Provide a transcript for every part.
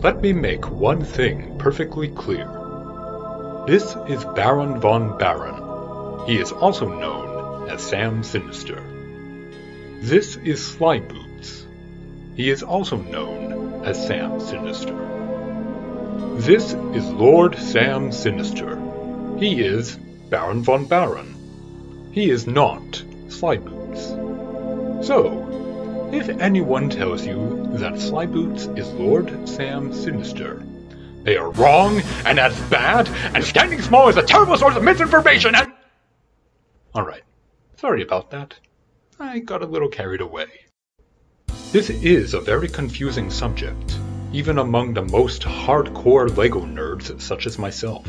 Let me make one thing perfectly clear. This is Baron von Baron. He is also known as Sam Sinister. This is Slyboots. He is also known as Sam Sinister. This is Lord Sam Sinister. He is Baron von Baron. He is not Slyboots. So, if anyone tells you that Slyboots is Lord Sam Sinister, they are wrong, and that's bad, and standing small is a terrible source of misinformation, and... Alright, sorry about that. I got a little carried away. This is a very confusing subject, even among the most hardcore LEGO nerds such as myself.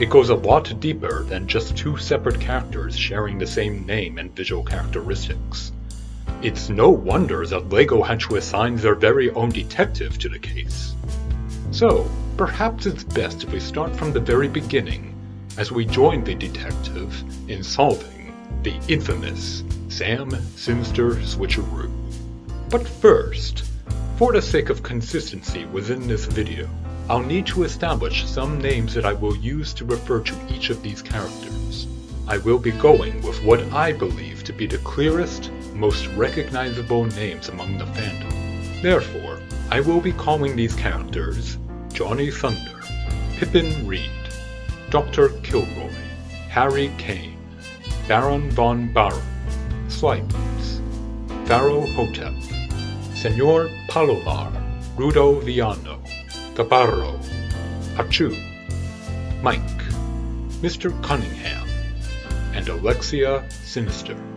It goes a lot deeper than just two separate characters sharing the same name and visual characteristics. It's no wonder that LEGO had to assign their very own detective to the case. So, perhaps it's best if we start from the very beginning, as we join the detective in solving the infamous Sam Sinister Switcheroo. But first, for the sake of consistency within this video, I'll need to establish some names that I will use to refer to each of these characters. I will be going with what I believe to be the clearest, most recognizable names among the fandom. Therefore, I will be calling these characters Johnny Thunder, Pippin Reed, Dr. Kilroy, Harry Kane, Baron von Baron, Slyboots, Pharaoh Hotep, Senor Palomar, Rudo Villano, Gabarro, Achu, Mike, Mr. Cunningham, and Alexis Sinister.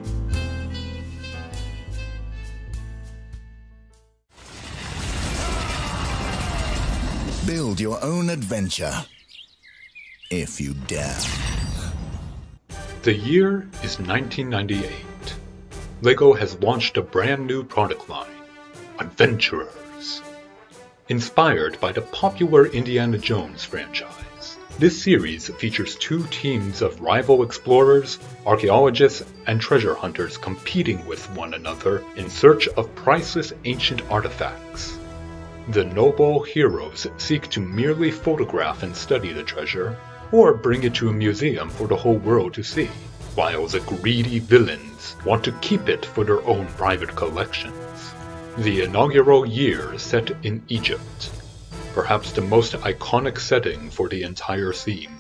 Build your own adventure. If you dare. The year is 1998. LEGO has launched a brand new product line, Adventurers. Inspired by the popular Indiana Jones franchise, this series features two teams of rival explorers, archaeologists, and treasure hunters competing with one another in search of priceless ancient artifacts. The noble heroes seek to merely photograph and study the treasure, or bring it to a museum for the whole world to see, while the greedy villains want to keep it for their own private collections. The inaugural year set in Egypt, perhaps the most iconic setting for the entire theme.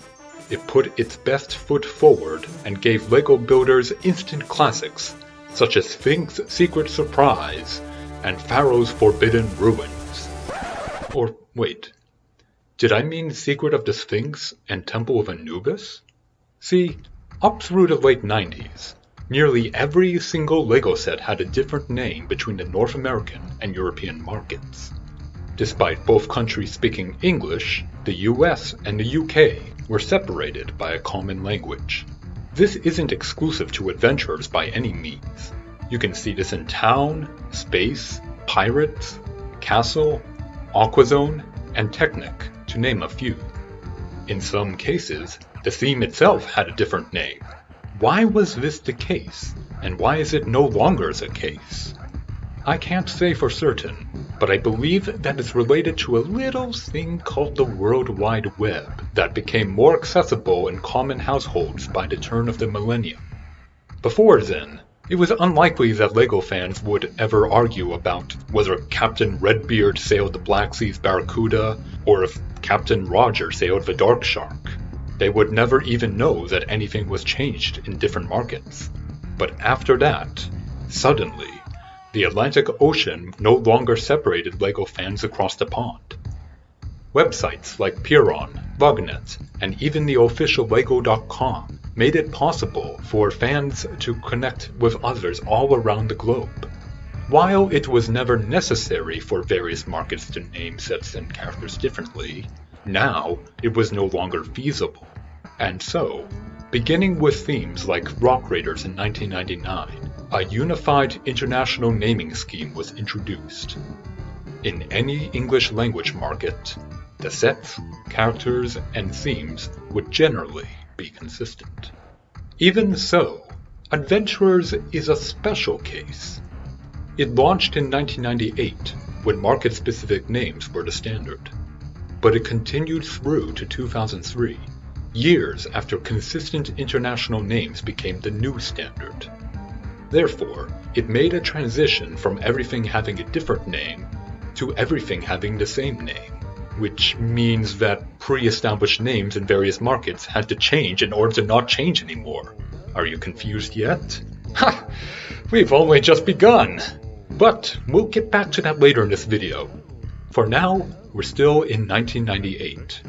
It put its best foot forward and gave LEGO builders instant classics such as Sphinx Secret Surprise and Pharaoh's Forbidden Ruins. Or wait, did I mean Secret of the Sphinx and Temple of Anubis? See, up through the late 90s, nearly every single LEGO set had a different name between the North American and European markets. Despite both countries speaking English, the US and the UK were separated by a common language. This isn't exclusive to adventurers by any means. You can see this in Town, Space, Pirates, Castle, Aquazone, and Technic, to name a few. In some cases, the theme itself had a different name. Why was this the case, and why is it no longer the case? I can't say for certain, but I believe that it's related to a little thing called the World Wide Web that became more accessible in common households by the turn of the millennium. Before then, it was unlikely that LEGO fans would ever argue about whether Captain Redbeard sailed the Black Seas Barracuda or if Captain Roger sailed the Dark Shark. They would never even know that anything was changed in different markets. But after that, suddenly, the Atlantic Ocean no longer separated LEGO fans across the pond. Websites like Peeron, Lugnet, and even the official LEGO.com made it possible for fans to connect with others all around the globe. While it was never necessary for various markets to name sets and characters differently, now it was no longer feasible. And so, beginning with themes like Rock Raiders in 1999, a unified international naming scheme was introduced. In any English language market, the sets, characters, and themes would generally be consistent. Even so, Adventurers is a special case. It launched in 1998, when market-specific names were the standard. But it continued through to 2003, years after consistent international names became the new standard. Therefore, it made a transition from everything having a different name to everything having the same name, which means that pre-established names in various markets had to change in order to not change anymore. Are you confused yet? Ha! We've only just begun! But we'll get back to that later in this video. For now, we're still in 1998.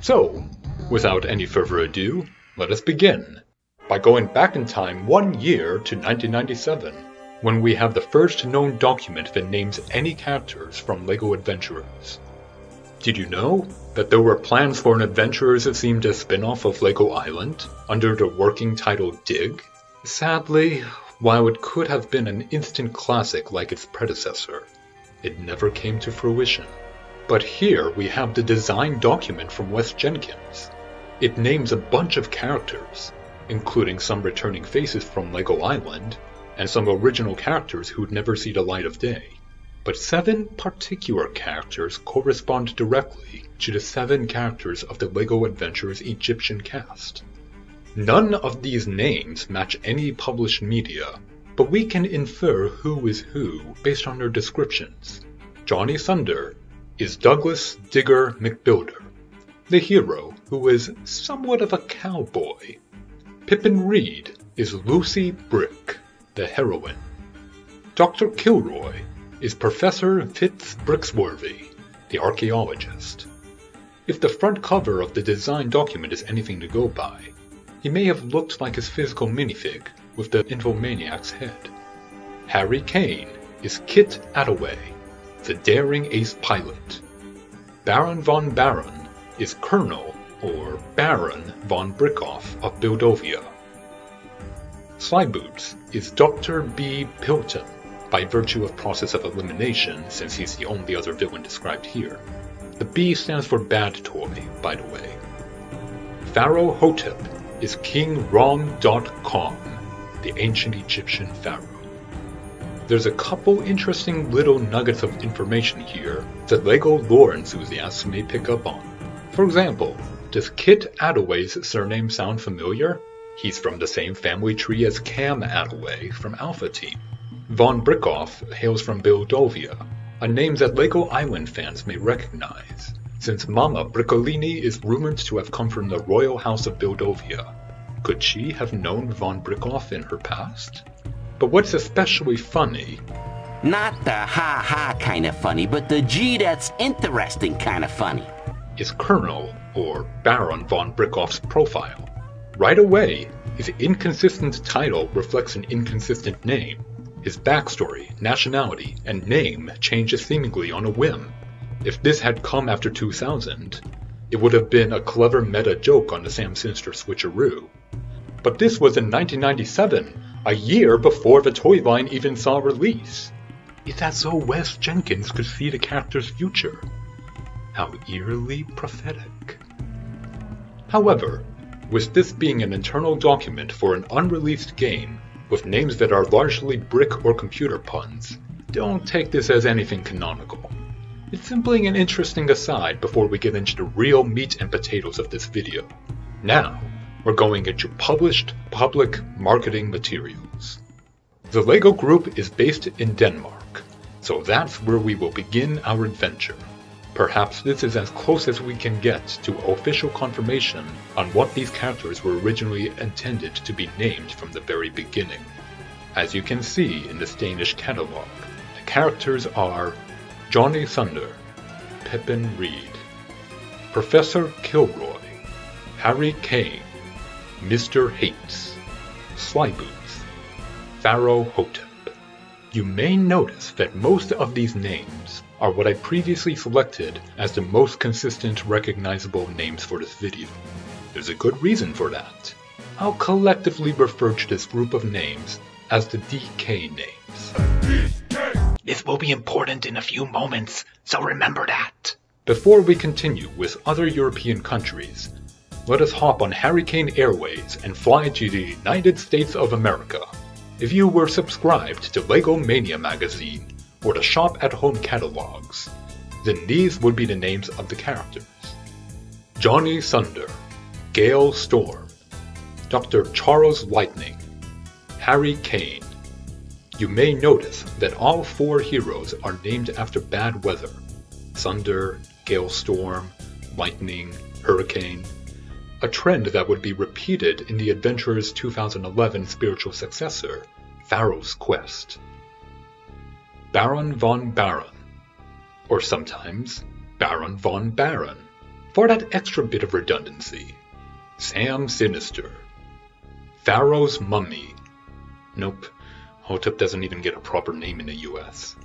So, without any further ado, let us begin by going back in time one year to 1997, when we have the first known document that names any characters from LEGO Adventurers. Did you know that there were plans for an Adventurers that seemed a spin-off of LEGO Island, under the working title Dig? Sadly, while it could have been an instant classic like its predecessor, it never came to fruition. But here we have the design document from Wes Jenkins. It names a bunch of characters, including some returning faces from LEGO Island, and some original characters who'd never see the light of day. But seven particular characters correspond directly to the seven characters of the LEGO Adventures Egyptian cast. None of these names match any published media, but we can infer who is who based on their descriptions. Johnny Thunder is Douglas Digger McBuilder, the hero who is somewhat of a cowboy. Pippin Reed is Lucy Brick, the heroine. Dr. Kilroy is Professor Fitz Brixworthy, the archaeologist. If the front cover of the design document is anything to go by, he may have looked like his physical minifig with the Infomaniac's head. Harry Kane is Kit Attaway, the daring ace pilot. Baron von Baron is Colonel or Baron von Brickoff of Buildovia. Slyboots is Dr. B. Pilton, by virtue of process of elimination since he's the only other villain described here. The B stands for Bad Toy, by the way. Pharaoh Hotep is King Rom.com, the ancient Egyptian pharaoh. There's a couple interesting little nuggets of information here that LEGO lore enthusiasts may pick up on. For example, does Kit Attaway's surname sound familiar? He's from the same family tree as Cam Attaway from Alpha Team. Von Brickoff hails from Bildovia, a name that LEGO Island fans may recognize since Mama Brickolini is rumored to have come from the royal house of Bildovia. Could she have known von Brickoff in her past? But what's especially funny Not the ha ha kind of funny, but the gee that's interesting kind of funny. is Colonel, or Baron von Brickoff's profile. Right away, his inconsistent title reflects an inconsistent name. His backstory, nationality, and name changes seemingly on a whim. If this had come after 2000, it would have been a clever meta joke on the Sam Sinister switcheroo. But this was in 1997, a year before the toy line even saw release. Is that so Wes Jenkins could see the character's future? How eerily prophetic. However, with this being an internal document for an unreleased game, with names that are largely brick or computer puns, don't take this as anything canonical. It's simply an interesting aside before we get into the real meat and potatoes of this video. Now, we're going into published public marketing materials. The LEGO Group is based in Denmark, so that's where we will begin our adventure. Perhaps this is as close as we can get to official confirmation on what these characters were originally intended to be named from the very beginning. As you can see in the Danish catalog, the characters are Johnny Thunder, Pippin Reed, Professor Kilroy, Harry Kane, Mr. Hates, Slyboots, Pharaoh Hotep. You may notice that most of these names are what I previously selected as the most consistent recognizable names for this video. There's a good reason for that. I'll collectively refer to this group of names as the DK names. This will be important in a few moments, so remember that. Before we continue with other European countries, let us hop on Hurricane Airways and fly to the United States of America. If you were subscribed to LEGO Mania magazine, or the shop at home catalogs, then these would be the names of the characters. Johnny Thunder, Gale Storm, Dr. Charles Lightning, Harry Kane. You may notice that all four heroes are named after bad weather. Thunder, Gale Storm, Lightning, Hurricane, a trend that would be repeated in the Adventurers 2011 spiritual successor, Pharaoh's Quest. Baron von Baron, or sometimes Baron von Baron, for that extra bit of redundancy. Sam Sinister, Pharaoh's Mummy. Nope, Hotep doesn't even get a proper name in the US.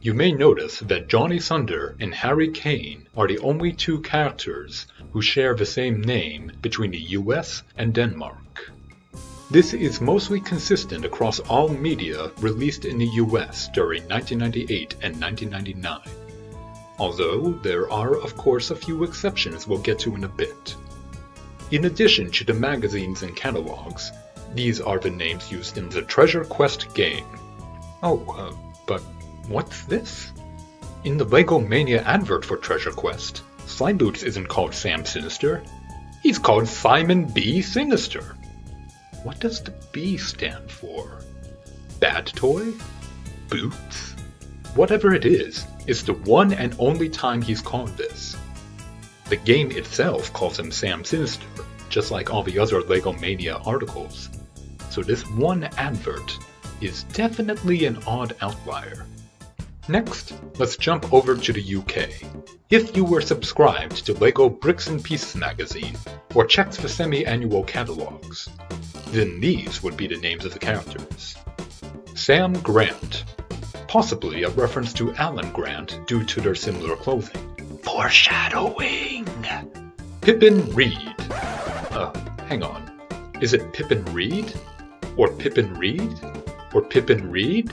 You may notice that Johnny Thunder and Harry Kane are the only two characters who share the same name between the US and Denmark. This is mostly consistent across all media released in the US during 1998 and 1999, although there are of course a few exceptions we'll get to in a bit. In addition to the magazines and catalogs, these are the names used in the Treasure Quest game. Oh, uh, but What's this? In the Lego Mania advert for Treasure Quest, Slyboots isn't called Sam Sinister. He's called Simon B. Sinister. What does the B stand for? Bad toy? Boots? Whatever it is, it's the one and only time he's called this. The game itself calls him Sam Sinister, just like all the other LEGO Mania articles. So this one advert is definitely an odd outlier. Next, let's jump over to the UK. If you were subscribed to LEGO Bricks and Pieces magazine, or checked the semi-annual catalogs, then these would be the names of the characters. Sam Grant, possibly a reference to Alan Grant due to their similar clothing. Foreshadowing! Pippin Reed. Uh, hang on. Is it Pippin Reed? Or Pippin Reed? Or Pippin Reed?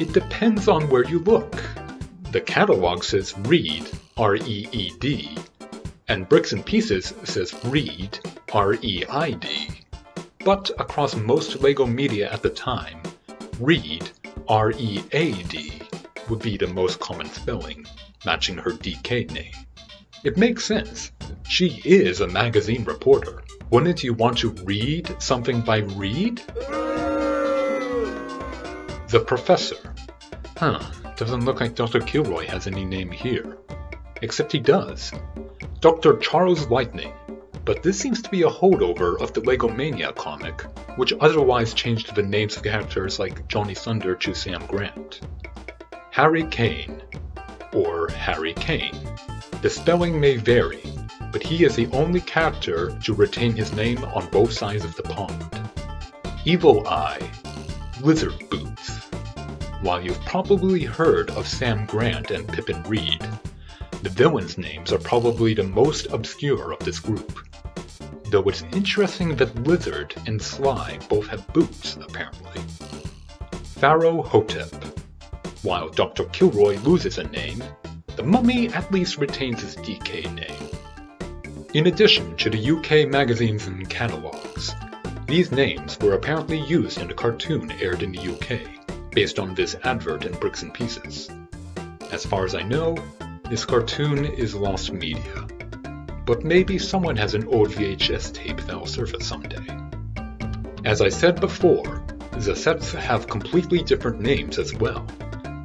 It depends on where you look. The catalog says Reed, R-E-E-D, and Bricks and Pieces says Reed, R-E-I-D. But across most LEGO media at the time, R-E-A-D, would be the most common spelling, matching her DK name. It makes sense. She is a magazine reporter. Wouldn't you want to read something by Reed? The Professor. Huh, doesn't look like Dr. Kilroy has any name here. Except he does. Dr. Charles Lightning. But this seems to be a holdover of the Lego Mania comic, which otherwise changed the names of characters like Johnny Thunder to Sam Grant. Harry Kane, or Harry Kane. The spelling may vary, but he is the only character to retain his name on both sides of the pond. Evil Eye, Lizard Boots, while you've probably heard of Sam Grant and Pippin Reed, the villains' names are probably the most obscure of this group. Though it's interesting that Lizard and Sly both have boots, apparently. Pharaoh Hotep. While Dr. Kilroy loses a name, the mummy at least retains his DK name. In addition to the UK magazines and catalogues, these names were apparently used in a cartoon aired in the UK based on this advert in Bricks and Pieces. As far as I know, this cartoon is lost media. But maybe someone has an old VHS tape that'll surface someday. As I said before, the sets have completely different names as well.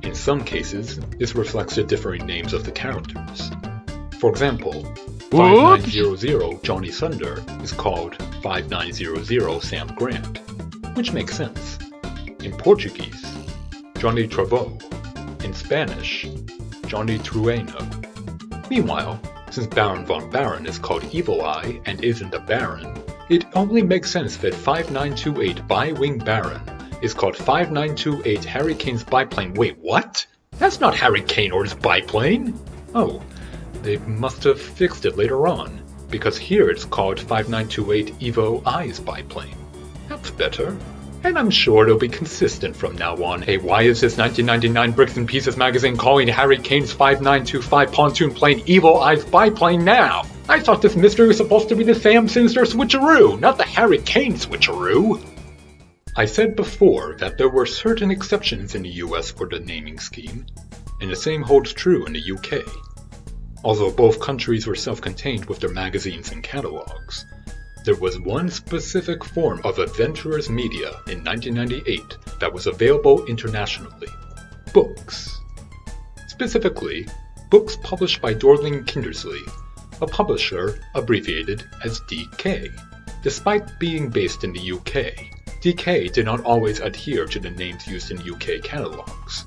In some cases, this reflects the differing names of the characters. For example, 5900 Johnny Thunder is called 5900 Sam Grant, which makes sense. In Portuguese, Johnny Travo. In Spanish, Johnny Trueno. Meanwhile, since Baron von Baron is called Evil Eye and isn't a Baron, it only makes sense that 5928 Bi-Wing Baron is called 5928 Harry Kane's biplane. Wait, what? That's not Harry Kane or his biplane! Oh, they must have fixed it later on, because here it's called 5928 Evil Eye's biplane. That's better. And I'm sure it'll be consistent from now on. Hey, why is this 1999 Bricks and Pieces magazine calling Harry Kane's 5925 pontoon plane Evil Eyes biplane now? I thought this mystery was supposed to be the Sam Sinister switcheroo, not the Harry Kane switcheroo. I said before that there were certain exceptions in the US for the naming scheme, and the same holds true in the UK. Although both countries were self-contained with their magazines and catalogs, there was one specific form of adventurous media in 1998 that was available internationally. Books. Specifically, books published by Dorling Kindersley, a publisher abbreviated as DK. Despite being based in the UK, DK did not always adhere to the names used in UK catalogs,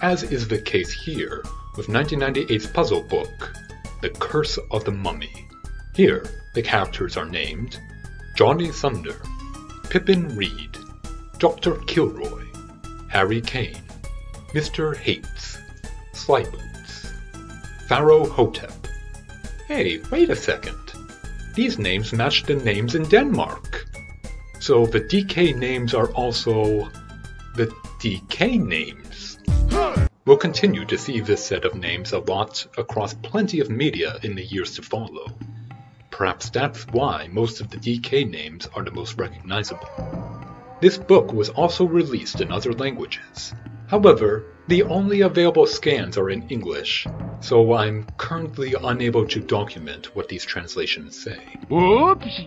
as is the case here with 1998's puzzle book, The Curse of the Mummy. Here, the characters are named Johnny Thunder, Pippin Reed, Dr. Kilroy, Harry Kane, Mr. Hates, Slyboots, Pharaoh Hotep. Hey, wait a second. These names match the names in Denmark. So the DK names are also the DK names. We'll continue to see this set of names a lot across plenty of media in the years to follow. Perhaps that's why most of the DK names are the most recognizable. This book was also released in other languages. However, the only available scans are in English, so I'm currently unable to document what these translations say. Oops.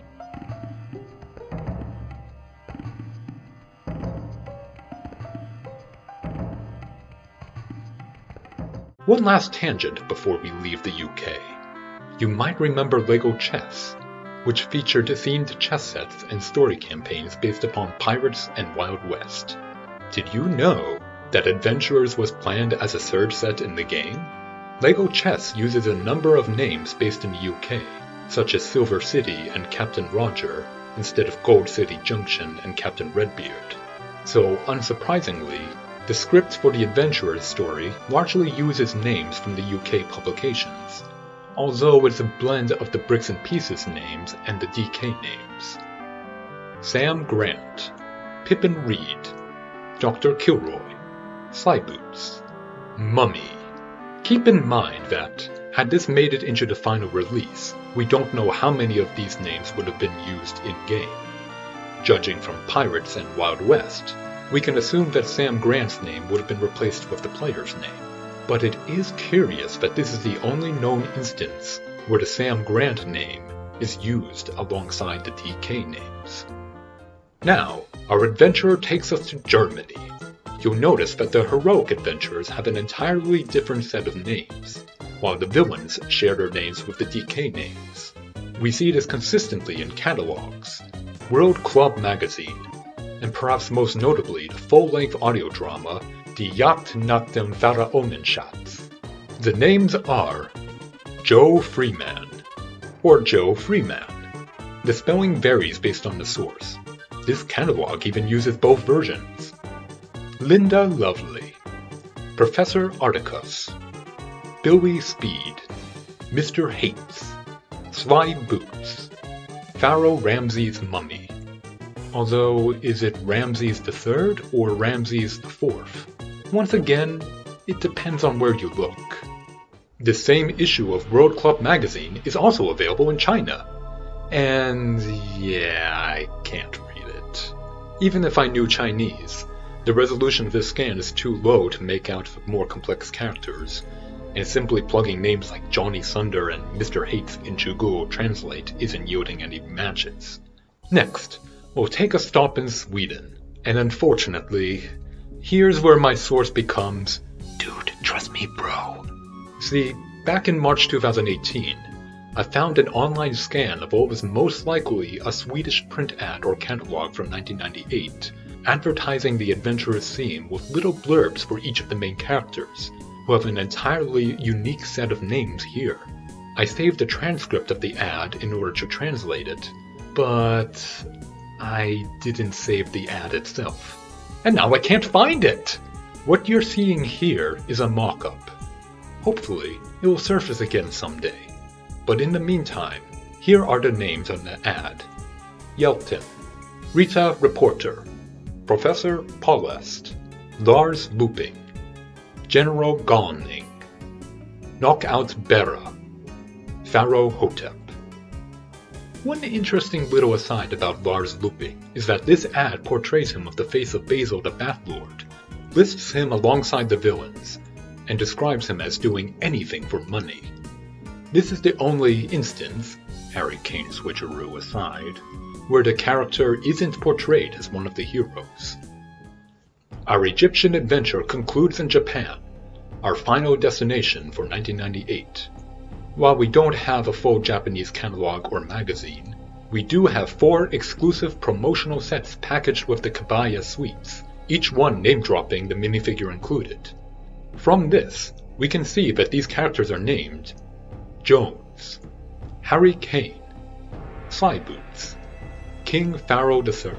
One last tangent before we leave the UK. You might remember LEGO Chess, which featured themed chess sets and story campaigns based upon Pirates and Wild West. Did you know that Adventurers was planned as a third set in the game? LEGO Chess uses a number of names based in the UK, such as Silver City and Captain Roger, instead of Gold City Junction and Captain Redbeard. So, unsurprisingly, the script for the Adventurers story largely uses names from the UK publications, although it's a blend of the Bricks and Pieces names and the DK names. Sam Grant, Pippin Reed, Dr. Kilroy, Slyboots, Mummy. Keep in mind that, had this made it into the final release, we don't know how many of these names would have been used in-game. Judging from Pirates and Wild West, we can assume that Sam Grant's name would have been replaced with the player's name. But it is curious that this is the only known instance where the Sam Grant name is used alongside the DK names. Now, our adventurer takes us to Germany. You'll notice that the heroic adventurers have an entirely different set of names, while the villains share their names with the DK names. We see this consistently in catalogs. World Club Magazine and perhaps most notably the full-length audio drama Die Jagd nach dem Pharaonenschatz. The names are Joe Freeman or Joe Freeman. The spelling varies based on the source. This catalog even uses both versions. Linda Lovely, Professor Articus, Billy Speed, Mr. Hates, Sly Boots, Pharaoh Ramses Mummy, Although, is it Ramses III or Ramses IV? Once again, it depends on where you look. The same issue of World Club magazine is also available in China. And yeah, I can't read it. Even if I knew Chinese, the resolution of this scan is too low to make out more complex characters, and simply plugging names like Johnny Thunder and Mr. Hates into Google Translate isn't yielding any matches. Next, will take a stop in Sweden. And unfortunately, here's where my source becomes Dude, trust me, bro. See, back in March 2018, I found an online scan of what was most likely a Swedish print ad or catalog from 1998, advertising the adventurous theme with little blurbs for each of the main characters, who have an entirely unique set of names here. I saved a transcript of the ad in order to translate it, but I didn't save the ad itself. And now I can't find it! What you're seeing here is a mock-up. Hopefully, it will surface again someday. But in the meantime, here are the names on the ad. Yelton, Rita Reporter, Professor Paulest, Lars Looping, General Gonning, Knockout Bera, Pharaoh Hotep. One interesting little aside about Lars Looping is that this ad portrays him with the face of Basil the Batlord, lists him alongside the villains, and describes him as doing anything for money. This is the only instance, Harry Kane switcheroo aside, where the character isn't portrayed as one of the heroes. Our Egyptian adventure concludes in Japan, our final destination for 1998. While we don't have a full Japanese catalog or magazine, we do have four exclusive promotional sets packaged with the Kabaya sweets, each one name dropping the minifigure included. From this, we can see that these characters are named Jones, Harry Kane, Slyboots, King Pharaoh III.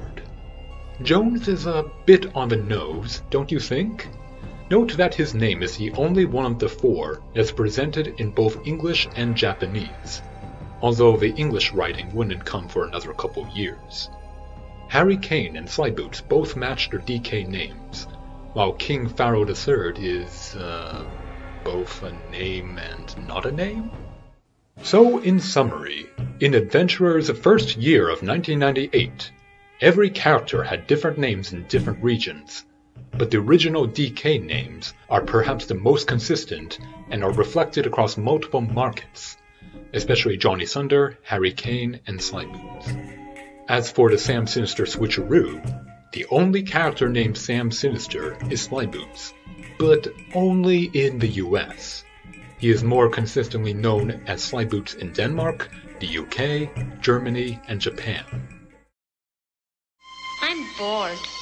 Jones is a bit on the nose, don't you think? Note that his name is the only one of the four that's presented in both English and Japanese, although the English writing wouldn't come for another couple years. Harry Kane and Slyboots both match their DK names, while King Pharaoh III is, uh, both a name and not a name? So, in summary, in Adventurer's first year of 1998, every character had different names in different regions, but the original DK names are perhaps the most consistent and are reflected across multiple markets, especially Johnny Thunder, Harry Kane, and Slyboots. As for the Sam Sinister switcheroo, the only character named Sam Sinister is Slyboots, but only in the US. He is more consistently known as Slyboots in Denmark, the UK, Germany, and Japan. I'm bored.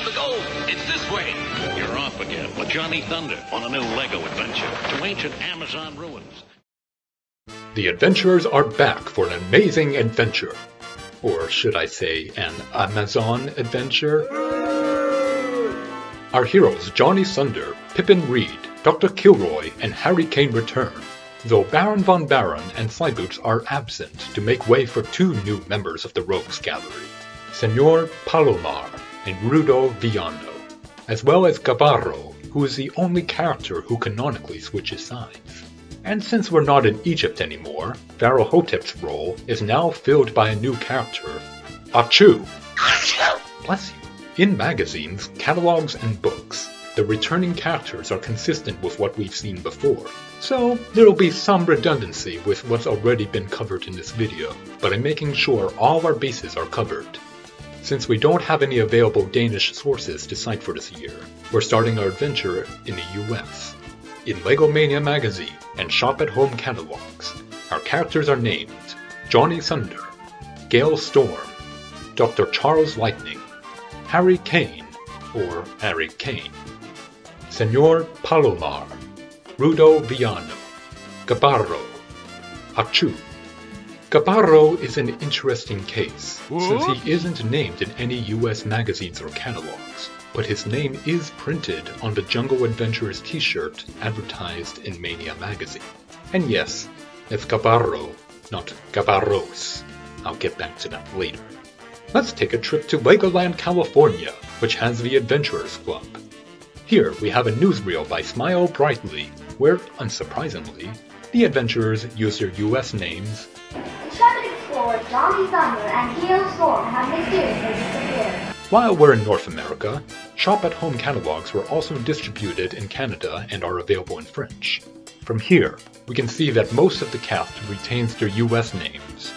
I found the gold. It's this way. You're off again with Johnny Thunder on a new Lego adventure to ancient Amazon ruins. The adventurers are back for an amazing adventure. Or should I say, an Amazon adventure? Our heroes Johnny Thunder, Pippin Reed, Dr. Kilroy, and Harry Kane return, though Baron von Baron and Slyboots are absent to make way for two new members of the Rogues Gallery, Senor Palomar and Rudo Villano, as well as Gabarro, who is the only character who canonically switches sides. And since we're not in Egypt anymore, Pharaoh Hotep's role is now filled by a new character, Achu. Bless you. In magazines, catalogs, and books, the returning characters are consistent with what we've seen before. So, there'll be some redundancy with what's already been covered in this video, but I'm making sure all our bases are covered. Since we don't have any available Danish sources to cite for this year, we're starting our adventure in the US. In LEGO Mania magazine and Shop at Home catalogs, our characters are named Johnny Thunder, Gale Storm, Dr. Charles Lightning, Harry Kane, or Harry Kane, Senor Palomar, Rudo Villano, Gabarro, Achu. Gabarro is an interesting case, since he isn't named in any US magazines or catalogs, but his name is printed on the Jungle Adventurers t-shirt advertised in Mania magazine. And yes, it's Gabarro, not Gabarros. I'll get back to that later. Let's take a trip to Legoland, California, which has the Adventurers Club. Here we have a newsreel by Smile Brightly, where, unsurprisingly, the adventurers use their US names Intrepid explorer Johnny Thunder and Gale Storm have mysteriously disappeared. While we're in North America, Shop at Home catalogs were also distributed in Canada and are available in French. From here, we can see that most of the cast retains their US names,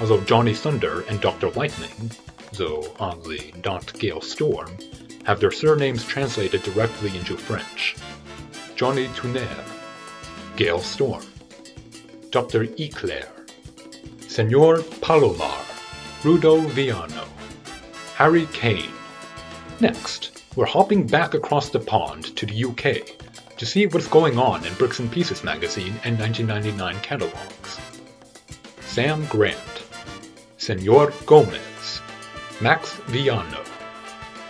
although Johnny Thunder and Dr. Lightning, though oddly not Gale Storm, have their surnames translated directly into French. Johnny Tonnerre, Gale Storm, Dr. Eclair, Senor Palomar, Rudo Villano, Harry Kane. Next, we're hopping back across the pond to the UK to see what's going on in Bricks and Pieces magazine and 1999 catalogs. Sam Grant, Senor Gomez, Max Villano,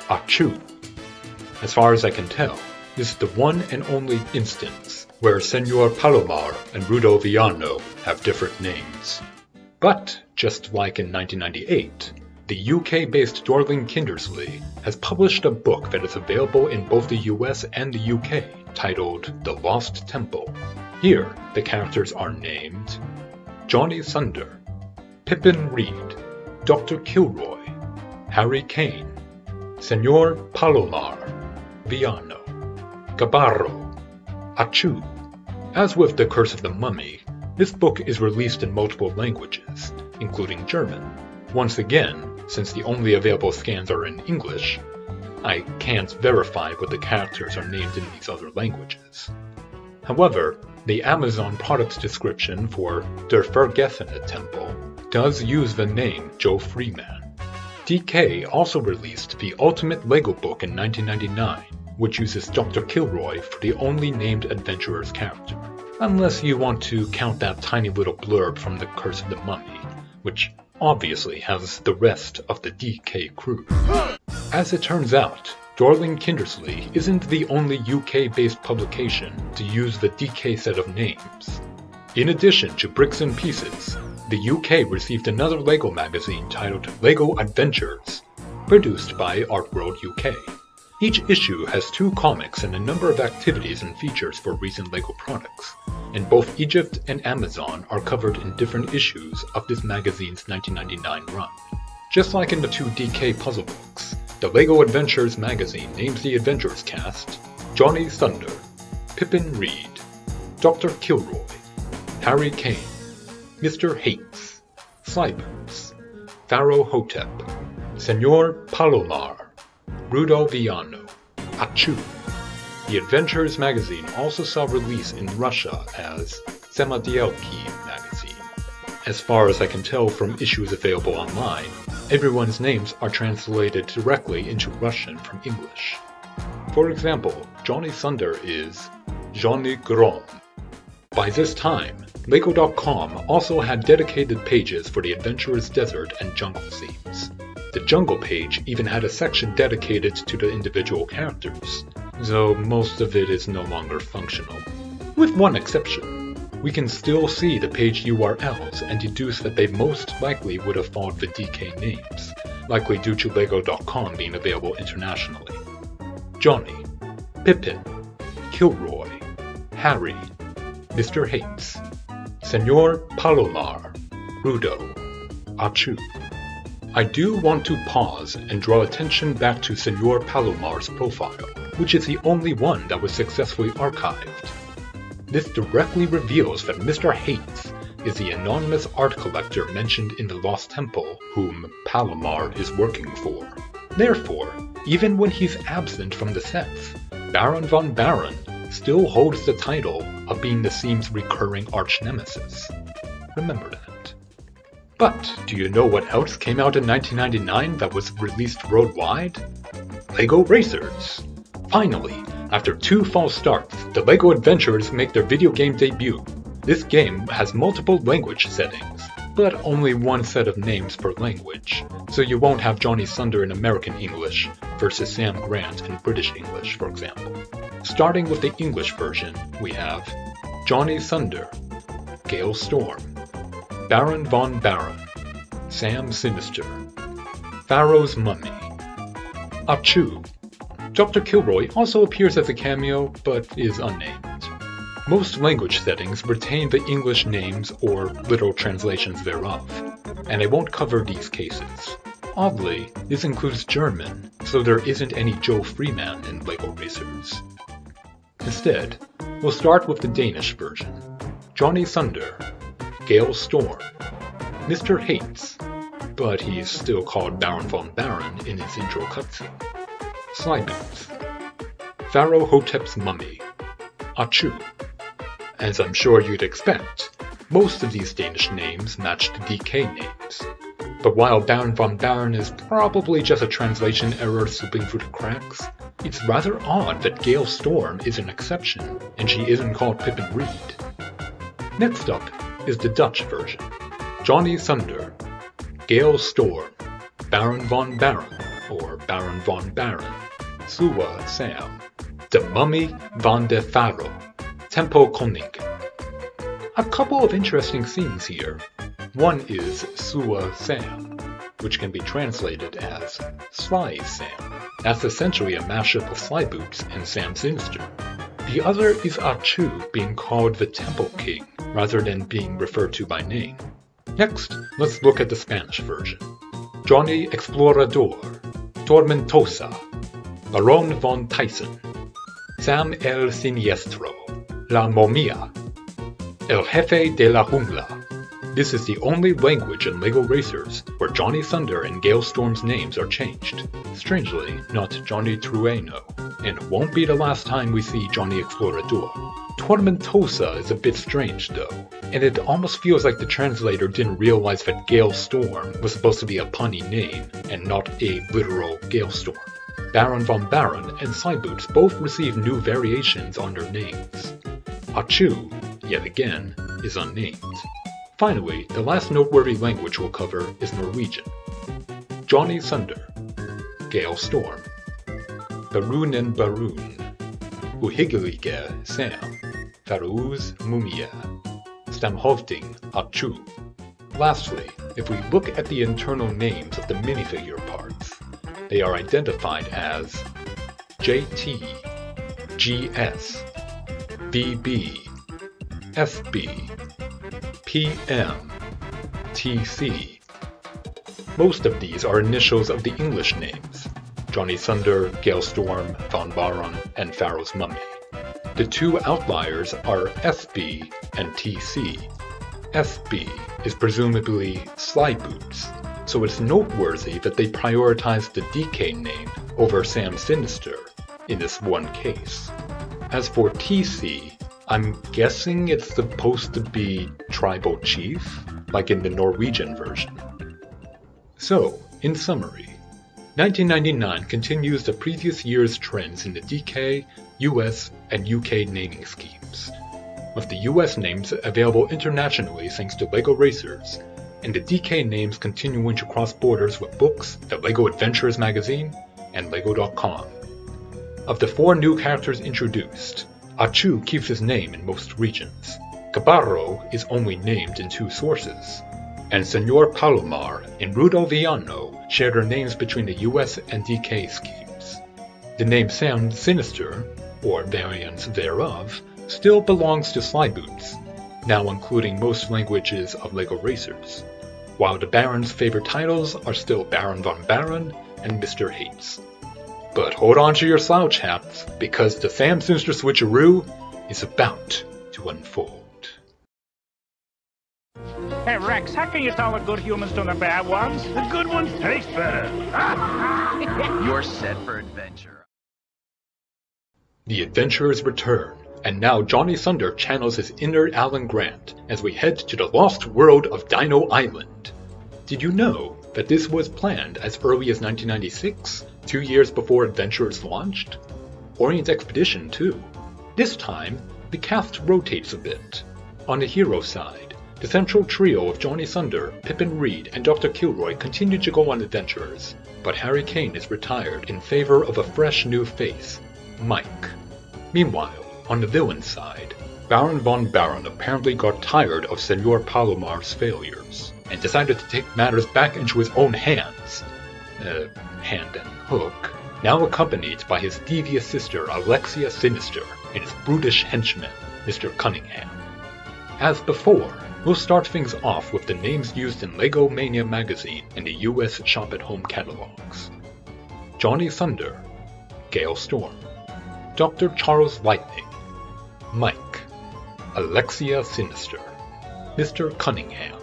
Achu. As far as I can tell, this is the one and only instance where Senor Palomar and Rudo Villano have different names. But, just like in 1998, the UK based Dorling Kindersley has published a book that is available in both the US and the UK titled The Lost Temple. Here, the characters are named Johnny Thunder, Pippin Reed, Dr. Kilroy, Harry Kane, Senor Palomar, Villano, Gabarro, Achu. As with The Curse of the Mummy, this book is released in multiple languages, including German. Once again, since the only available scans are in English, I can't verify what the characters are named in these other languages. However, the Amazon product description for Der Vergessene Temple does use the name Joe Freeman. DK also released the Ultimate Lego book in 1999, which uses Dr. Kilroy for the only named adventurer's character. Unless you want to count that tiny little blurb from The Curse of the Mummy, which obviously has the rest of the DK crew. As it turns out, Dorling Kindersley isn't the only UK-based publication to use the DK set of names. In addition to Bricks and Pieces, the UK received another LEGO magazine titled LEGO Adventures, produced by Artworld UK. Each issue has two comics and a number of activities and features for recent LEGO products, and both Egypt and Amazon are covered in different issues of this magazine's 1999 run. Just like in the two DK puzzle books, the LEGO Adventures magazine names the Adventures cast Johnny Thunder, Pippin Reed, Dr. Kilroy, Harry Kane, Mr. Hates, Slyboots, Pharaoh Hotep, Senor Palomar, Rudo Villano, Achu. The Adventures magazine also saw release in Russia as Samadielki magazine. As far as I can tell from issues available online, everyone's names are translated directly into Russian from English. For example, Johnny Thunder is Johnny Grom. By this time, LEGO.com also had dedicated pages for the Adventurous Desert and Jungle themes. The Jungle page even had a section dedicated to the individual characters, though most of it is no longer functional. With one exception. We can still see the page URLs and deduce that they most likely would have followed the DK names, likely due to LEGO.com being available internationally. Johnny, Pippin, Kilroy, Harry, Mr. Hates, Senor Palomar, Rudo, Achu. I do want to pause and draw attention back to Senor Palomar's profile, which is the only one that was successfully archived. This directly reveals that Mr. Hates is the anonymous art collector mentioned in the Lost Temple, whom Palomar is working for. Therefore, even when he's absent from the sets, Baron von Baron still holds the title of being the scene's recurring arch nemesis. Remember that. But do you know what else came out in 1999 that was released worldwide? LEGO Racers! Finally, after two false starts, the LEGO Adventurers make their video game debut. This game has multiple language settings, but only one set of names per language, so you won't have Johnny Thunder in American English versus Sam Grant in British English, for example. Starting with the English version, we have Johnny Thunder, Gale Storm, Baron von Barron, Sam Sinister, Pharaoh's Mummy, Achu. Dr. Kilroy also appears as a cameo, but is unnamed. Most language settings retain the English names or literal translations thereof, and I won't cover these cases. Oddly, this includes German, so there isn't any Joe Freeman in LEGO Racers. Instead, we'll start with the Danish version. Johnny Thunder, Gale Storm, Mr. Hates, but he's still called Baron von Baron in his intro cutscene. Slyboots, Pharaoh Hotep's Mummy, Achu. As I'm sure you'd expect, most of these Danish names match the DK names. But while Baron von Baron is probably just a translation error slipping through the cracks, it's rather odd that Gale Storm is an exception, and she isn't called Pippin Reed. Next up is the Dutch version. Johnny Thunder, Gale Storm, Baron von Baron, or Baron von Baron, Sluwe Sam, The Mummy van de Pharaoh, Tempel Koning. A couple of interesting scenes here. One is Sluwe Sam, which can be translated as Sly Sam. That's essentially a mashup of Slyboots and Sam Sinister. The other is Achu being called the Temple King, rather than being referred to by name. Next, let's look at the Spanish version. Johnny Explorador, Tormentosa, Baron von Tyson, Sam el Siniestro, La Momia, El Jefe de la Jungla. This is the only language in LEGO Racers where Johnny Thunder and Gale Storm's names are changed. Strangely, not Johnny Trueno, and won't be the last time we see Johnny Explorador. Tormentosa is a bit strange though, and it almost feels like the translator didn't realize that Gale Storm was supposed to be a punny name and not a literal Gale Storm. Baron von Barron and Slyboots both receive new variations on their names. Achu, yet again, is unnamed. Finally, the last noteworthy language we'll cover is Norwegian. Johnny Thunder, Gale Storm, Barunen Barun, Uhiggelige Sam, Farouz Mumia, Stamhovding Achu. Lastly, if we look at the internal names of the minifigure parts, they are identified as JT, GS, BB, FB, PM, TC. Most of these are initials of the English names Johnny Thunder, Gale Storm, Von Barron, and Pharaoh's Mummy. The two outliers are FB and TC. FB is presumably Sly Boots, so it's noteworthy that they prioritized the DK name over Sam Sinister in this one case. As for TC, I'm guessing it's supposed to be Tribal Chief, like in the Norwegian version. So, in summary, 1999 continues the previous year's trends in the DK, US, and UK naming schemes, with the US names available internationally thanks to LEGO Racers, and the DK names continuing to cross borders with books, the LEGO Adventures magazine, and LEGO.com. Of the four new characters introduced, Achu keeps his name in most regions. Cabarro is only named in two sources, and Senor Palomar Rudo Villano share their names between the US and DK schemes. The name Sam Sinister, or variants thereof, still belongs to Slyboots, now including most languages of LEGO Racers, while the Baron's favorite titles are still Baron von Barron and Mr. Hates. But hold on to your slouch hats, because the Sam Sinister switcheroo is about to unfold. Hey, Rex, how can you tell the good humans from the bad ones? The good ones taste better. You're set for adventure. The adventurers return, and now Johnny Thunder channels his inner Alan Grant as we head to the lost world of Dino Island. Did you know that this was planned as early as 1996, two years before Adventurers launched? Orient Expedition, too. This time, the cast rotates a bit. On the hero side, the central trio of Johnny Thunder, Pippin Reed, and Dr. Kilroy continue to go on adventures, but Harry Cane is retired in favor of a fresh new face, Mike. Meanwhile, on the villain side, Baron von Barron apparently got tired of Senor Palomar's failures, and decided to take matters back into his own hands. Uh, hand and hook. Now accompanied by his devious sister Alexia Sinister and his brutish henchman, Mr. Cunningham. As before, We'll start things off with the names used in LEGO Mania magazine and the US Shop at Home catalogs. Johnny Thunder, Gale Storm, Dr. Charles Lightning, Mike, Alexia Sinister, Mr. Cunningham.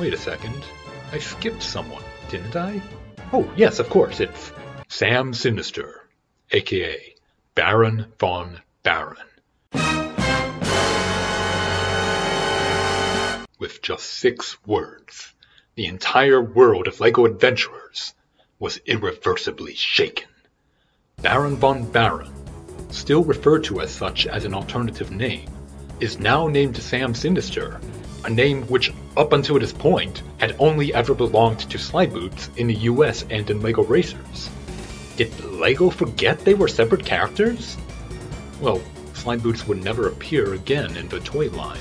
Wait a second, I skipped someone, didn't I? Oh, yes, of course, it's Sam Sinister, aka Baron von Barron. With just six words, the entire world of LEGO Adventurers was irreversibly shaken. Baron von Barron, still referred to as such as an alternative name, is now named Sam Sinister, a name which, up until this point, had only ever belonged to Slyboots in the US and in LEGO Racers. Did LEGO forget they were separate characters? Well, Slyboots would never appear again in the toy line,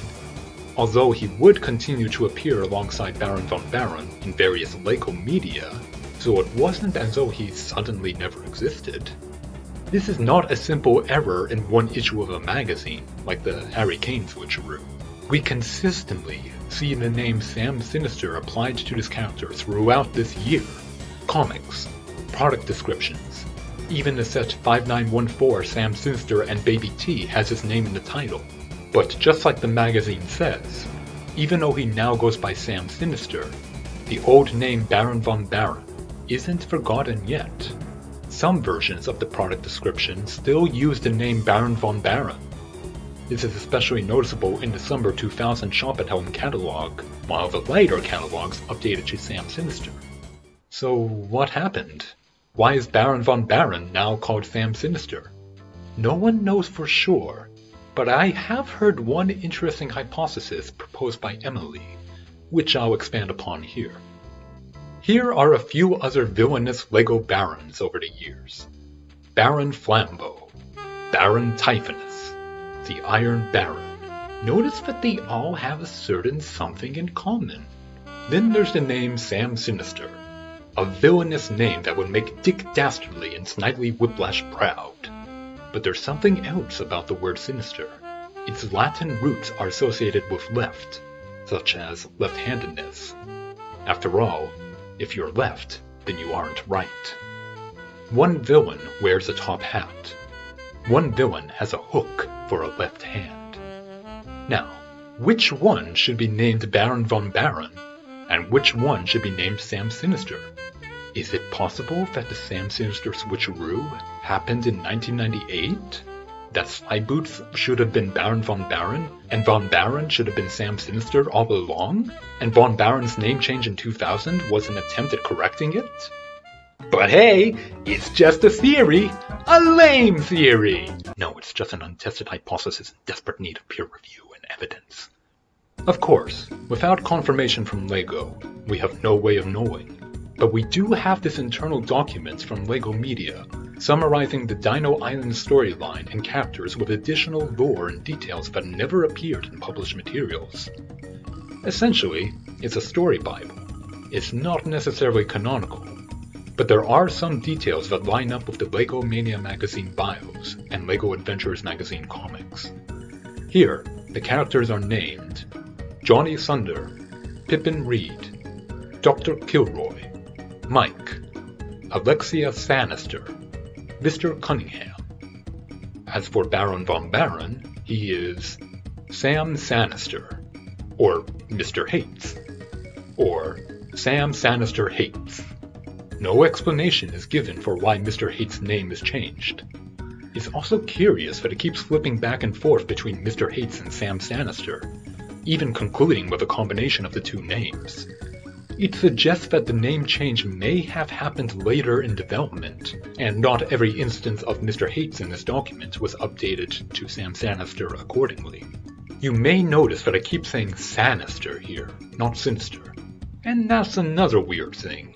although he would continue to appear alongside Baron von Barron in various local media, so it wasn't as though he suddenly never existed. This is not a simple error in one issue of a magazine, like the Harry Cane switcheroo. We consistently see the name Sam Sinister applied to this character throughout this year. Comics, product descriptions, even the set 5914 Sam Sinister and Baby T has his name in the title. But just like the magazine says, even though he now goes by Sam Sinister, the old name Baron von Barron isn't forgotten yet. Some versions of the product description still use the name Baron von Barron. This is especially noticeable in the summer 2000 Shop at Home catalog, while the later catalogs updated to Sam Sinister. So what happened? Why is Baron von Barron now called Sam Sinister? No one knows for sure, but I have heard one interesting hypothesis proposed by Emily, which I'll expand upon here. Here are a few other villainous LEGO Barons over the years. Baron Flambeau, Baron Typhonus, the Iron Baron. Notice that they all have a certain something in common. Then there's the name Sam Sinister, a villainous name that would make Dick Dastardly and Snidely Whiplash proud. But there's something else about the word sinister. Its Latin roots are associated with left, such as left-handedness. After all, if you're left, then you aren't right. One villain wears a top hat. One villain has a hook for a left hand. Now, which one should be named Baron von Barron, and which one should be named Sam Sinister? Is it possible that the Sam Sinister switcheroo happened in 1998? That Slyboots should have been Baron von Barron, and Von Barron should have been Sam Sinister all along? And Von Barron's name change in 2000 was an attempt at correcting it? But hey, it's just a theory! A lame theory! No, it's just an untested hypothesis in desperate need of peer review and evidence. Of course, without confirmation from LEGO, we have no way of knowing. But we do have this internal document from LEGO Media, summarizing the Dino Island storyline and characters with additional lore and details that never appeared in published materials. Essentially, it's a story bible. It's not necessarily canonical, but there are some details that line up with the LEGO Mania magazine bios and LEGO Adventures magazine comics. Here, the characters are named Johnny Thunder, Pippin Reed, Dr. Kilroy, Mike, Alexia Sanister, Mr. Cunningham. As for Baron von Barron, he is Sam Sanister, or Mr. Hates, or Sam Sanister Hates. No explanation is given for why Mr. Hates' name is changed. It's also curious that it keeps flipping back and forth between Mr. Hates and Sam Sanister, even concluding with a combination of the two names. It suggests that the name change may have happened later in development, and not every instance of Mr. Hates in this document was updated to Sam Sanister accordingly. You may notice that I keep saying Sanister here, not Sinister. And that's another weird thing.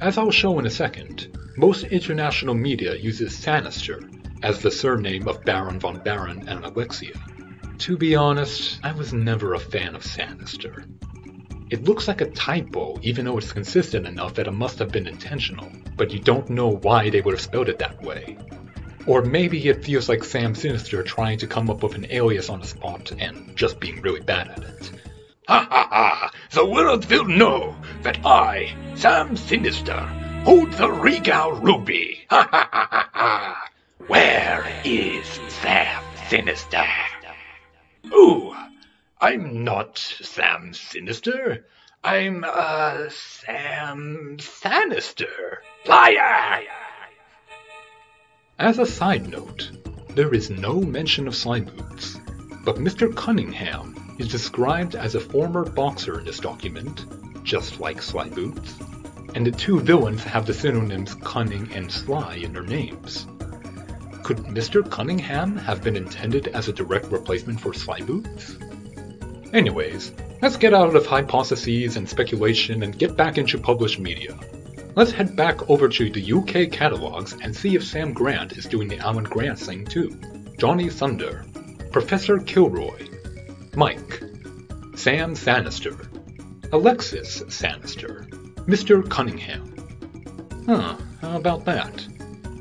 As I'll show in a second, most international media uses Sanister as the surname of Baron von Barron and Alexia. To be honest, I was never a fan of Sanister. It looks like a typo, even though it's consistent enough that it must have been intentional, but you don't know why they would have spelled it that way. Or maybe it feels like Sam Sinister trying to come up with an alias on the spot and just being really bad at it. Ha ha ha! The world will know that I, Sam Sinister, hold the Regal Ruby! Ha ha ha ha ha! Where is Sam Sinister? Ooh, I'm not Sam Sinister. I'm, uh, Sam Sanister. Liar! As a side note, there is no mention of Slyboots, but Mr. Cunningham is described as a former boxer in this document, just like Slyboots, and the two villains have the synonyms cunning and sly in their names. Could Mr. Cunningham have been intended as a direct replacement for Slyboots? Anyways, let's get out of hypotheses and speculation and get back into published media. Let's head back over to the UK catalogs and see if Sam Grant is doing the Alan Grant thing too. Johnny Thunder, Professor Kilroy, Mike, Sam Sanister, Alexis Sanister, Mr. Cunningham. Huh, how about that?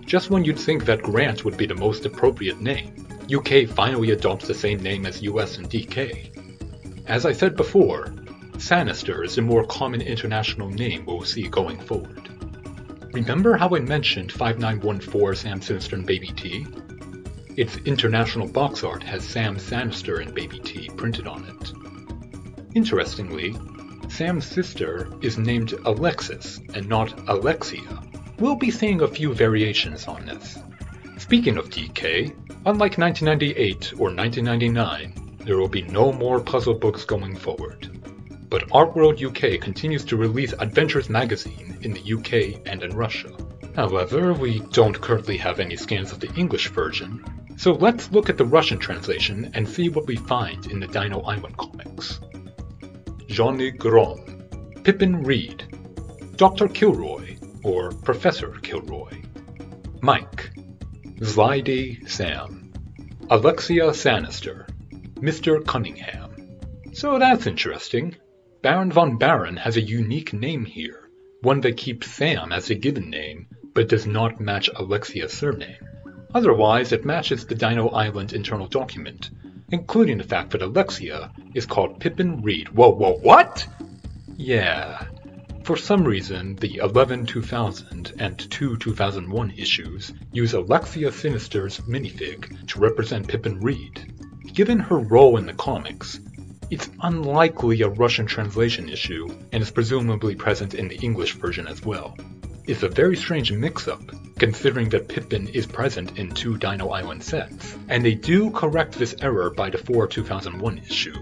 Just when you'd think that Grant would be the most appropriate name, UK finally adopts the same name as US and DK. As I said before, Sanister is a more common international name we'll see going forward. Remember how I mentioned 5914 Sam Sinister and Baby T? Its international box art has Sam Sanister and Baby T printed on it. Interestingly, Sam's sister is named Alexis and not Alexia. We'll be seeing a few variations on this. Speaking of DK, unlike 1998 or 1999, there will be no more puzzle books going forward. But Art World UK continues to release Adventures magazine in the UK and in Russia. However, we don't currently have any scans of the English version, so let's look at the Russian translation and see what we find in the Dino Island comics. Johnny Grom, Pippin Reed, Dr. Kilroy, or Professor Kilroy, Mike, Zlidey Sam, Alexia Sanister, Mr. Cunningham. So that's interesting. Baron von Barron has a unique name here, one that keeps Sam as a given name, but does not match Alexia's surname. Otherwise, it matches the Dino Island internal document, including the fact that Alexia is called Pippin Reed. Whoa, whoa, what? Yeah. For some reason, the 11 2000 and 2 2001 issues use Alexia Sinister's minifig to represent Pippin Reed. Given her role in the comics, it's unlikely a Russian translation issue and is presumably present in the English version as well. It's a very strange mix-up, considering that Pippin is present in two Dino Island sets, and they do correct this error by the 4 2001 issue.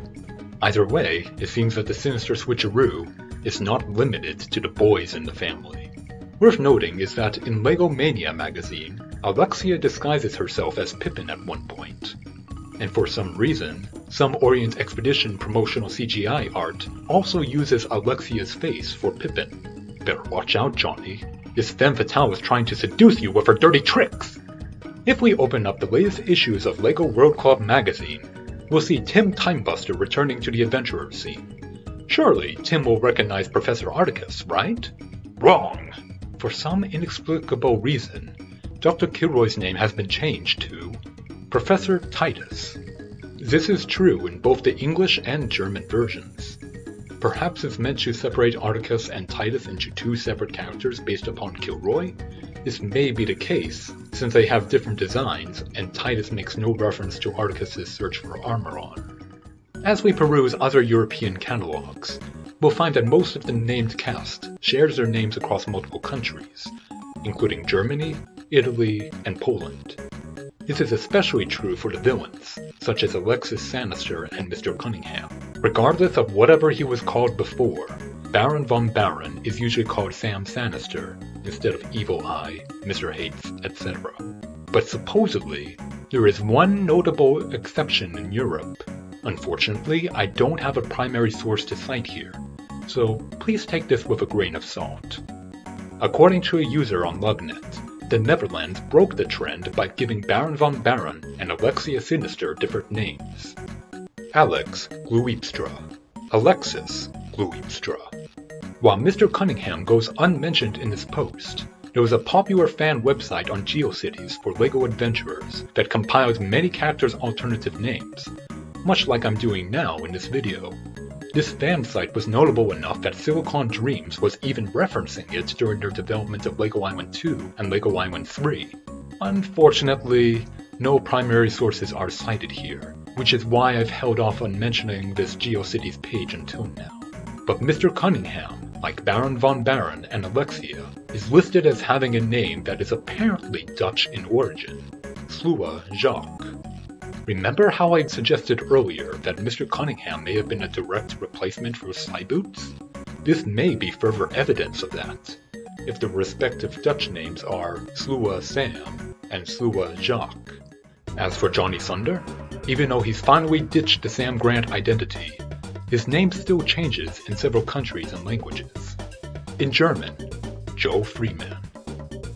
Either way, it seems that the sinister switcheroo is not limited to the boys in the family. Worth noting is that in LEGO Mania magazine, Alexia disguises herself as Pippin at one point. And for some reason, some Orient Expedition promotional CGI art also uses Alexia's face for Pippin. Better watch out, Johnny. This femme fatale is trying to seduce you with her dirty tricks! If we open up the latest issues of LEGO World Club magazine, we'll see Tim Timebuster returning to the adventurer scene. Surely Tim will recognize Professor Articus, right? Wrong! For some inexplicable reason, Dr. Kilroy's name has been changed to Professor Titus. This is true in both the English and German versions. Perhaps it's meant to separate Articus and Titus into two separate characters based upon Kilroy? This may be the case, since they have different designs, and Titus makes no reference to Articus' search for Armoron. As we peruse other European catalogs, we'll find that most of the named cast shares their names across multiple countries, including Germany, Italy, and Poland. This is especially true for the villains, such as Alexis Sanister and Mr. Cunningham. Regardless of whatever he was called before, Baron von Barron is usually called Sam Sanister instead of Evil Eye, Mr. Hates, etc. But supposedly, there is one notable exception in Europe. Unfortunately, I don't have a primary source to cite here, so please take this with a grain of salt. According to a user on Lugnet, the Netherlands broke the trend by giving Baron von Barron and Alexia Sinister different names. Alex Gluipstra, Alexis Gluipstra. While Mr. Cunningham goes unmentioned in this post, there was a popular fan website on GeoCities for LEGO Adventurers that compiled many characters' alternative names, much like I'm doing now in this video. This fan site was notable enough that Silicon Dreams was even referencing it during their development of LEGO Island 2 and LEGO Island 3. Unfortunately, no primary sources are cited here, which is why I've held off on mentioning this GeoCities page until now. But Mr. Cunningham, like Baron von Barron and Alexia, is listed as having a name that is apparently Dutch in origin, Sluwe Jacques. Remember how I'd suggested earlier that Mr. Cunningham may have been a direct replacement for Slyboots? This may be further evidence of that, if the respective Dutch names are Sluwe Sam and Sluwe Jacques. As for Johnny Thunder, even though he's finally ditched the Sam Grant identity, his name still changes in several countries and languages. In German, Joe Freeman.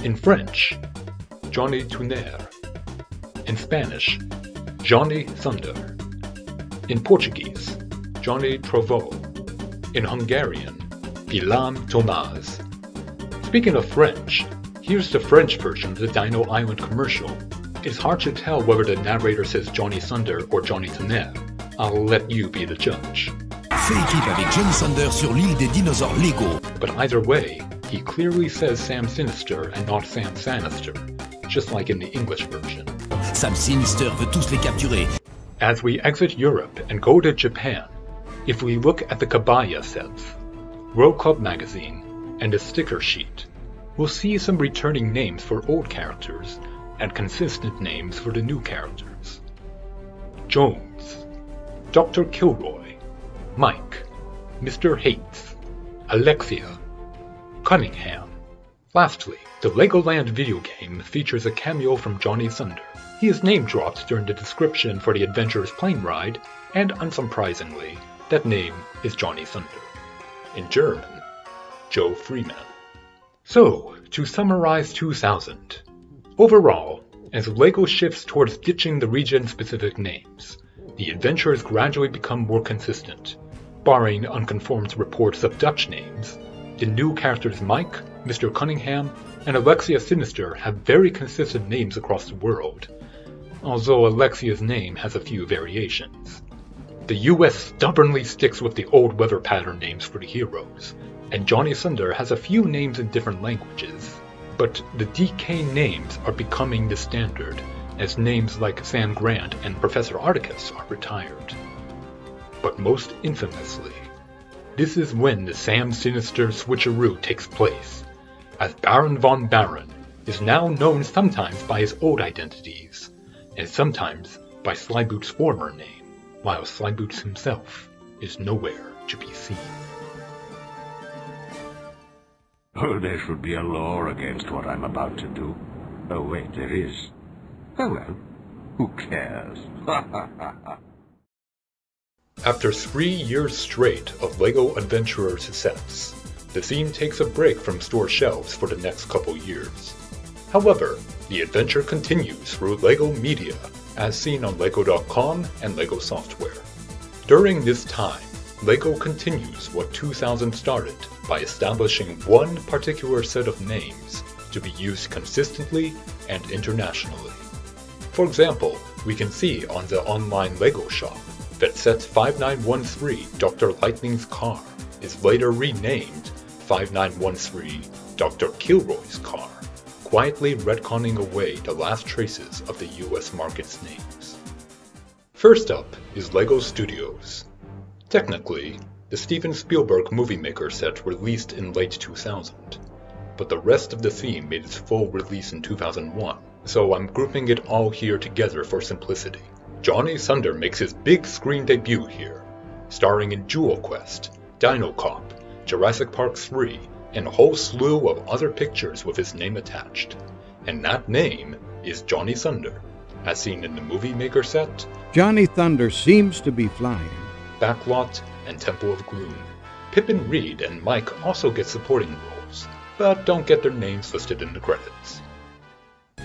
In French, Johnny Tuner. In Spanish, Johnny Thunder. In Portuguese, Johnny Trovo. In Hungarian, Guillaume Tomaz. Speaking of French, here's the French version of the Dino Island commercial. It's hard to tell whether the narrator says Johnny Thunder or Johnny Thunder. I'll let you be the judge. fait équipe avec Johnny Thunder sur l'île des dinosaures Lego. But either way, he clearly says Sam Sinister and not Sam Sanister, just like in the English version. Sam Sinister veut tous les capturer. As we exit Europe and go to Japan, if we look at the Kabaya sets, World Club magazine, and a sticker sheet, we'll see some returning names for old characters and consistent names for the new characters. Jones, Dr. Kilroy, Mike, Mr. Hates, Alexia, Cunningham. Lastly, the Legoland video game features a cameo from Johnny Thunder. He is name dropped during the description for the Adventurers plane ride, and unsurprisingly, that name is Johnny Thunder. In German, Joe Freeman. So, to summarize 2000, overall, as LEGO shifts towards ditching the region-specific names, the adventures gradually become more consistent. Barring unconformed reports of Dutch names, the new characters Mike, Mr. Cunningham, and Alexia Sinister have very consistent names across the world, although Alexia's name has a few variations. The US stubbornly sticks with the old weather pattern names for the heroes, and Johnny Thunder has a few names in different languages. But the DK names are becoming the standard, as names like Sam Grant and Professor Articus are retired. But most infamously, this is when the Sam Sinister switcheroo takes place, as Baron von Barron is now known sometimes by his old identities, and sometimes by Slyboot's former name, while Slyboots himself is nowhere to be seen. Oh, there should be a law against what I'm about to do. Oh, wait, there is. Oh, well, who cares? After three years straight of LEGO Adventurer success, the theme takes a break from store shelves for the next couple years. However, the adventure continues through LEGO Media, as seen on LEGO.com and LEGO Software. During this time, LEGO continues what 2000 started by establishing one particular set of names to be used consistently and internationally. For example, we can see on the online LEGO shop that set 5913 Dr. Lightning's car is later renamed 5913 Dr. Kilroy's car, quietly retconning away the last traces of the US market's names. First up is LEGO Studios. Technically, the Steven Spielberg Movie Maker set released in late 2000, but the rest of the theme made its full release in 2001, so I'm grouping it all here together for simplicity. Johnny Thunder makes his big screen debut here, starring in Jewel Quest, Dino Cop, Jurassic Park 3, and a whole slew of other pictures with his name attached. And that name is Johnny Thunder, as seen in the Movie Maker set, Johnny Thunder seems to be flying. Backlot, and Temple of Gloom. Pippin Reed and Mike also get supporting roles, but don't get their names listed in the credits.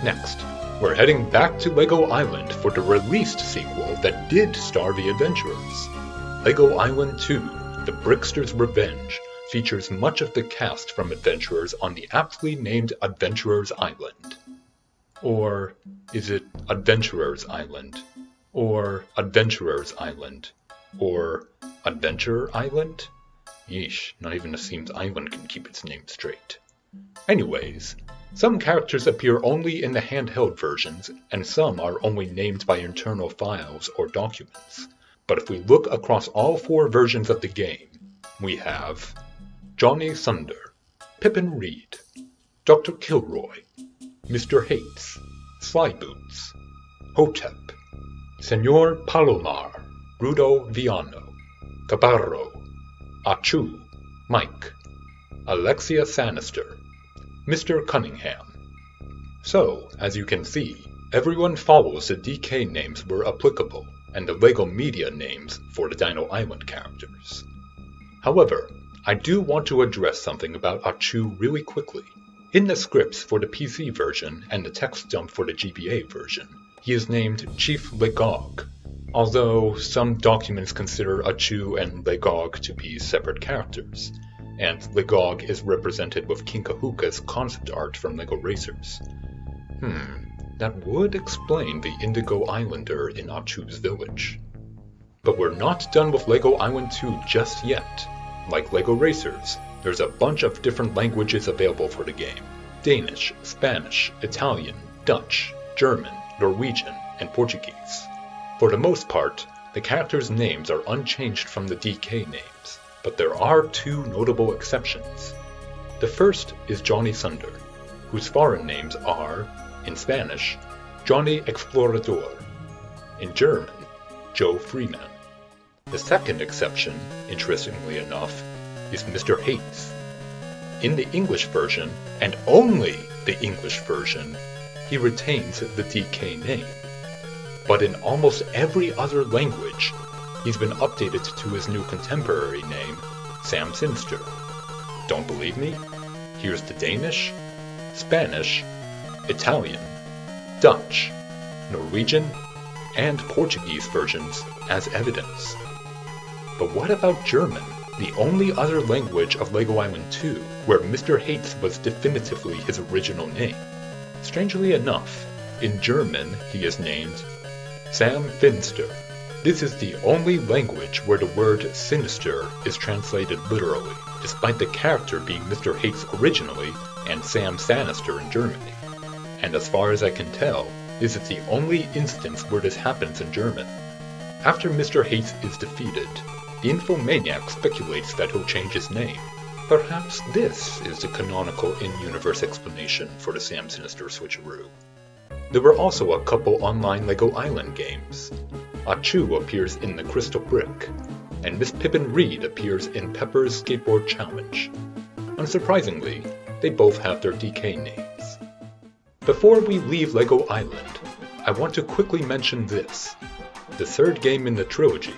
Next, we're heading back to LEGO Island for the released sequel that did star the adventurers. LEGO Island 2 The Brickster's Revenge features much of the cast from Adventurers on the aptly named Adventurers Island. Or is it Adventurers Island? Or Adventurers Island? Or Adventure Island? Yeesh, not even the Seams Island can keep its name straight. Anyways, some characters appear only in the handheld versions, and some are only named by internal files or documents. But if we look across all four versions of the game, we have Johnny Thunder, Pippin Reed, Dr. Kilroy, Mr. Hates, Slyboots, Hotep, Senor Palomar, Rudo Villano, Cabarro, Achu, Mike, Alexia Sanister, Mr. Cunningham. So, as you can see, everyone follows the DK names where applicable and the LEGO Media names for the Dino Island characters. However, I do want to address something about Achu really quickly. In the scripts for the PC version and the text dump for the GBA version, he is named Chief Legog, although some documents consider Achu and Legog to be separate characters, and Legog is represented with King Kahuka's concept art from LEGO Racers. Hmm, that would explain the Indigo Islander in Achu's village. But we're not done with LEGO Island 2 just yet. Like LEGO Racers, there's a bunch of different languages available for the game. Danish, Spanish, Italian, Dutch, German, Norwegian, and Portuguese. For the most part, the characters' names are unchanged from the DK names, but there are two notable exceptions. The first is Johnny Thunder, whose foreign names are, in Spanish, Johnny Explorador, in German, Joe Freeman. The second exception, interestingly enough, is Mr. Hates. In the English version, and only the English version, he retains the DK name. But in almost every other language, he's been updated to his new contemporary name, Sam Sinister. Don't believe me? Here's the Danish, Spanish, Italian, Dutch, Norwegian, and Portuguese versions as evidence. But what about German? the only other language of LEGO Island 2 where Mr. Hates was definitively his original name. Strangely enough, in German he is named Sam Finster. This is the only language where the word sinister is translated literally, despite the character being Mr. Hates originally and Sam Sanister in Germany. And as far as I can tell, this is the only instance where this happens in German. After Mr. Hates is defeated, Infomaniac speculates that he'll change his name. Perhaps this is the canonical in-universe explanation for the Sam Sinister switcheroo. There were also a couple online LEGO Island games. Achu appears in The Crystal Brick, and Miss Pippin Reed appears in Pepper's Skateboard Challenge. Unsurprisingly, they both have their DK names. Before we leave LEGO Island, I want to quickly mention this. The third game in the trilogy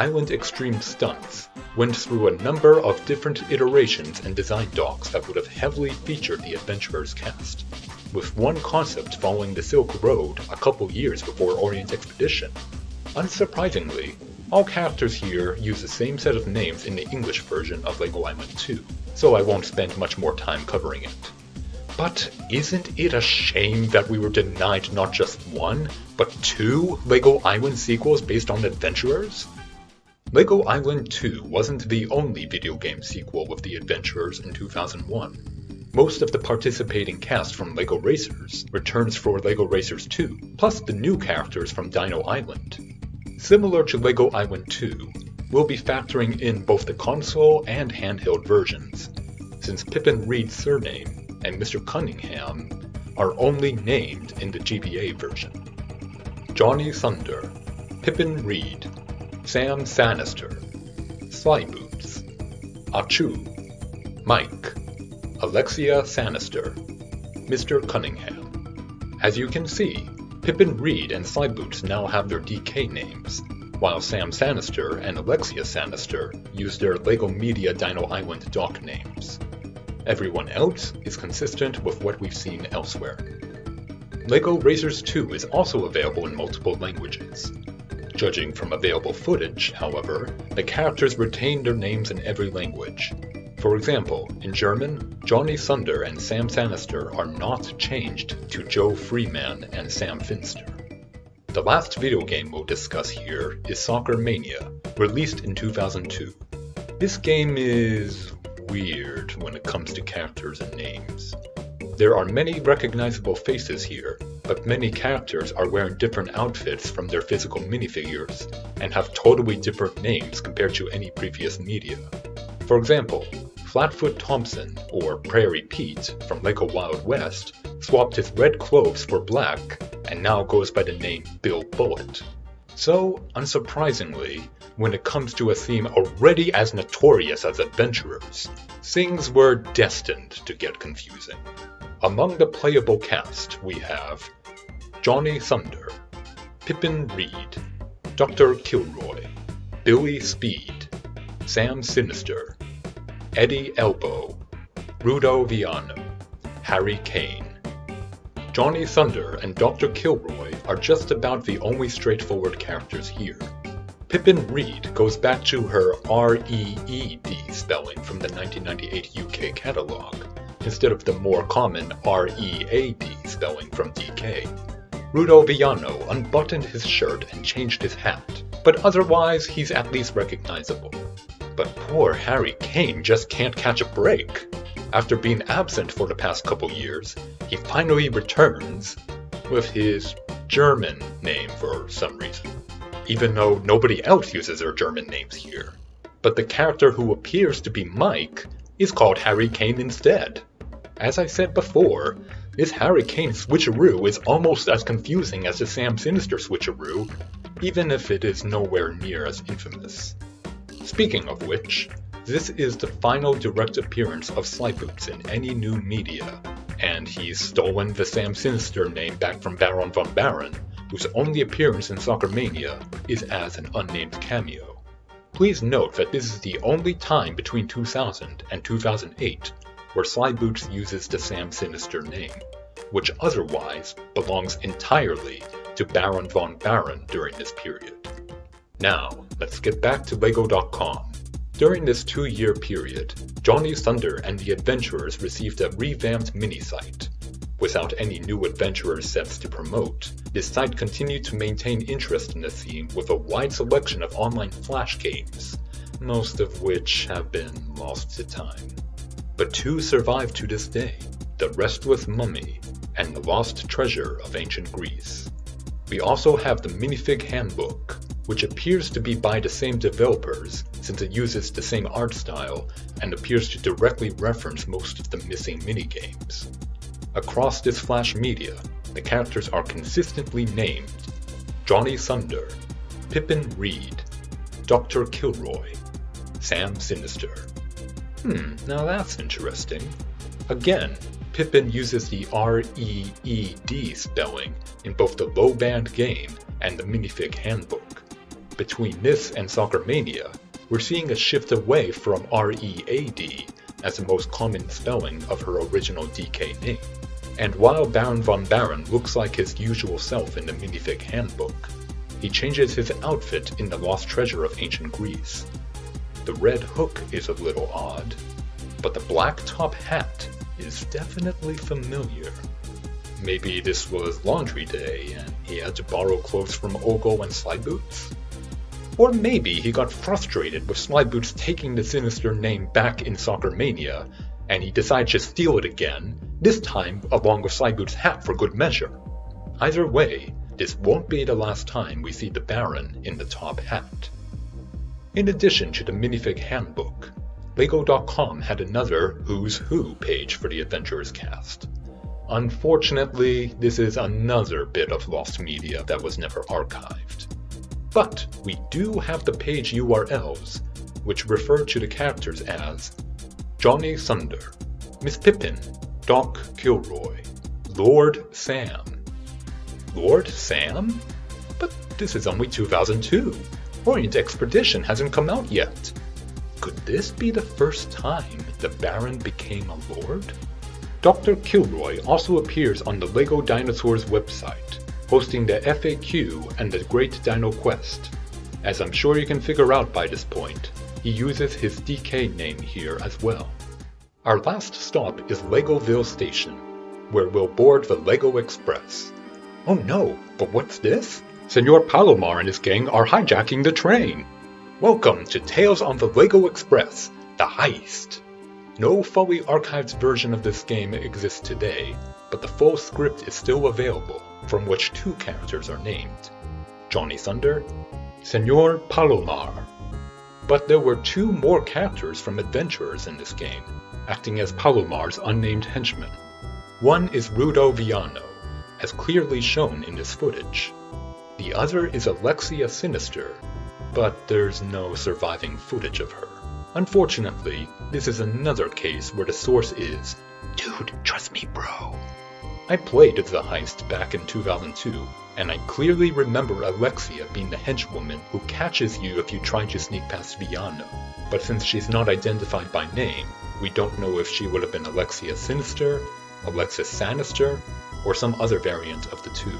Island Extreme Stunts went through a number of different iterations and design docs that would have heavily featured the Adventurers cast, with one concept following the Silk Road a couple years before Orient Expedition. Unsurprisingly, all characters here use the same set of names in the English version of LEGO Island 2, so I won't spend much more time covering it. But isn't it a shame that we were denied not just one, but two LEGO Island sequels based on Adventurers? LEGO Island 2 wasn't the only video game sequel with the Adventurers in 2001. Most of the participating cast from LEGO Racers returns for LEGO Racers 2, plus the new characters from Dino Island. Similar to LEGO Island 2, we'll be factoring in both the console and handheld versions, since Pippin Reed's surname and Mr. Cunningham are only named in the GBA version. Johnny Thunder, Pippin Reed, Sam Sanister, Slyboots, Achu, Mike, Alexia Sanister, Mr. Cunningham. As you can see, Pippin Reed and Slyboots now have their DK names, while Sam Sanister and Alexia Sanister use their LEGO Media Dino Island dock names. Everyone else is consistent with what we've seen elsewhere. LEGO Racers 2 is also available in multiple languages, Judging from available footage, however, the characters retain their names in every language. For example, in German, Johnny Thunder and Sam Sanister are not changed to Joe Freeman and Sam Finster. The last video game we'll discuss here is Soccer Mania, released in 2002. This game is weird when it comes to characters and names. There are many recognizable faces here, but many characters are wearing different outfits from their physical minifigures, and have totally different names compared to any previous media. For example, Flatfoot Thompson, or Prairie Pete, from Lego Wild West, swapped his red clothes for black, and now goes by the name Bill Bullet. So, unsurprisingly, when it comes to a theme already as notorious as adventurers, things were destined to get confusing. Among the playable cast, we have Johnny Thunder, Pippin Reed, Dr. Kilroy, Billy Speed, Sam Sinister, Eddie Elbow, Rudo Villano, Harry Cane. Johnny Thunder and Dr. Kilroy are just about the only straightforward characters here. Pippin Reed goes back to her R-E-E-D spelling from the 1998 UK catalogue, instead of the more common R-E-A-D spelling from DK. Rudo Villano unbuttoned his shirt and changed his hat, but otherwise he's at least recognizable. But poor Harry Cane just can't catch a break. After being absent for the past couple years, he finally returns with his German name for some reason, even though nobody else uses their German names here. But the character who appears to be Mike is called Harry Cane instead. As I said before, this Harry Cane switcheroo is almost as confusing as the Sam Sinister switcheroo, even if it is nowhere near as infamous. Speaking of which, this is the final direct appearance of Slyboots in any new media, and he's stolen the Sam Sinister name back from Baron von Barron, whose only appearance in Soccermania is as an unnamed cameo. Please note that this is the only time between 2000 and 2008 where Slyboots uses the Sam Sinister name, which otherwise belongs entirely to Baron von Barron during this period. Now, let's get back to LEGO.com. During this two-year period, Johnny Thunder and the Adventurers received a revamped mini-site. Without any new adventurer sets to promote, this site continued to maintain interest in the theme with a wide selection of online flash games, most of which have been lost to time. But two survive to this day, The Restless Mummy and The Lost Treasure of Ancient Greece. We also have the Minifig Handbook, which appears to be by the same developers since it uses the same art style and appears to directly reference most of the missing minigames. Across this Flash media, the characters are consistently named Johnny Thunder, Pippin Reed, Dr. Kilroy, Sam Sinister. Hmm, now that's interesting. Again, Pippin uses the R-E-E-D spelling in both the low band game and the minifig handbook. Between this and Soccermania, we're seeing a shift away from R-E-A-D as the most common spelling of her original DK name. And while Baron von Barron looks like his usual self in the minifig handbook, he changes his outfit in The Lost Treasure of Ancient Greece. The red hook is a little odd, but the black top hat is definitely familiar. Maybe this was laundry day and he had to borrow clothes from Ogel and Slyboots? Or maybe he got frustrated with Slyboots taking the sinister name back in Soccermania, and he decided to steal it again, this time along with Slyboots' hat for good measure. Either way, this won't be the last time we see the Baron in the top hat. In addition to the minifig handbook, LEGO.com had another Who's Who page for the Adventurers cast. Unfortunately, this is another bit of lost media that was never archived. But we do have the page URLs, which refer to the characters as Johnny Thunder, Miss Pippin, Doc Kilroy, Lord Sam. Lord Sam? But this is only 2002. Orient Expedition hasn't come out yet. Could this be the first time the Baron became a lord? Dr. Kilroy also appears on the LEGO Dinosaurs website, hosting the FAQ and the Great Dino Quest. As I'm sure you can figure out by this point, he uses his DK name here as well. Our last stop is Legoville Station, where we'll board the LEGO Express. Oh no, but what's this? Senor Palomar and his gang are hijacking the train. Welcome to Tales on the LEGO Express, the heist. No fully archived version of this game exists today, but the full script is still available, from which two characters are named. Johnny Thunder, Senor Palomar. But there were two more characters from Adventurers in this game, acting as Palomar's unnamed henchmen. One is Rudo Villano, as clearly shown in this footage. The other is Alexia Sinister, but there's no surviving footage of her. Unfortunately, this is another case where the source is, Dude, trust me, bro. I played the heist back in 2002, and I clearly remember Alexia being the henchwoman who catches you if you try to sneak past Villano. But since she's not identified by name, we don't know if she would have been Alexia Sinister, Alexis Sanister, or some other variant of the two.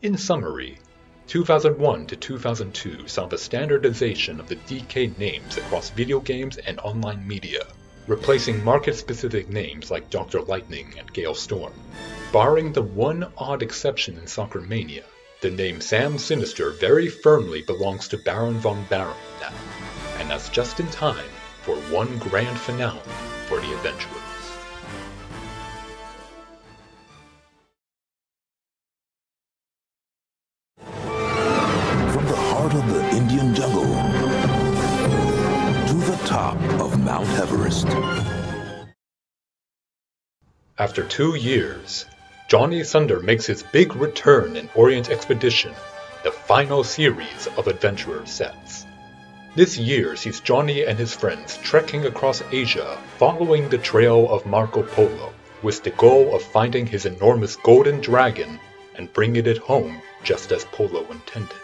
In summary, 2001 to 2002 saw the standardization of the DK names across video games and online media, replacing market-specific names like Dr. Lightning and Gale Storm. Barring the one odd exception in Soccermania, the name Sam Sinister very firmly belongs to Baron von Barron now, and that's just in time for one grand finale for the adventurers. After two years, Johnny Thunder makes his big return in Orient Expedition, the final series of adventurer sets. This year sees Johnny and his friends trekking across Asia following the trail of Marco Polo, with the goal of finding his enormous golden dragon and bringing it home just as Polo intended.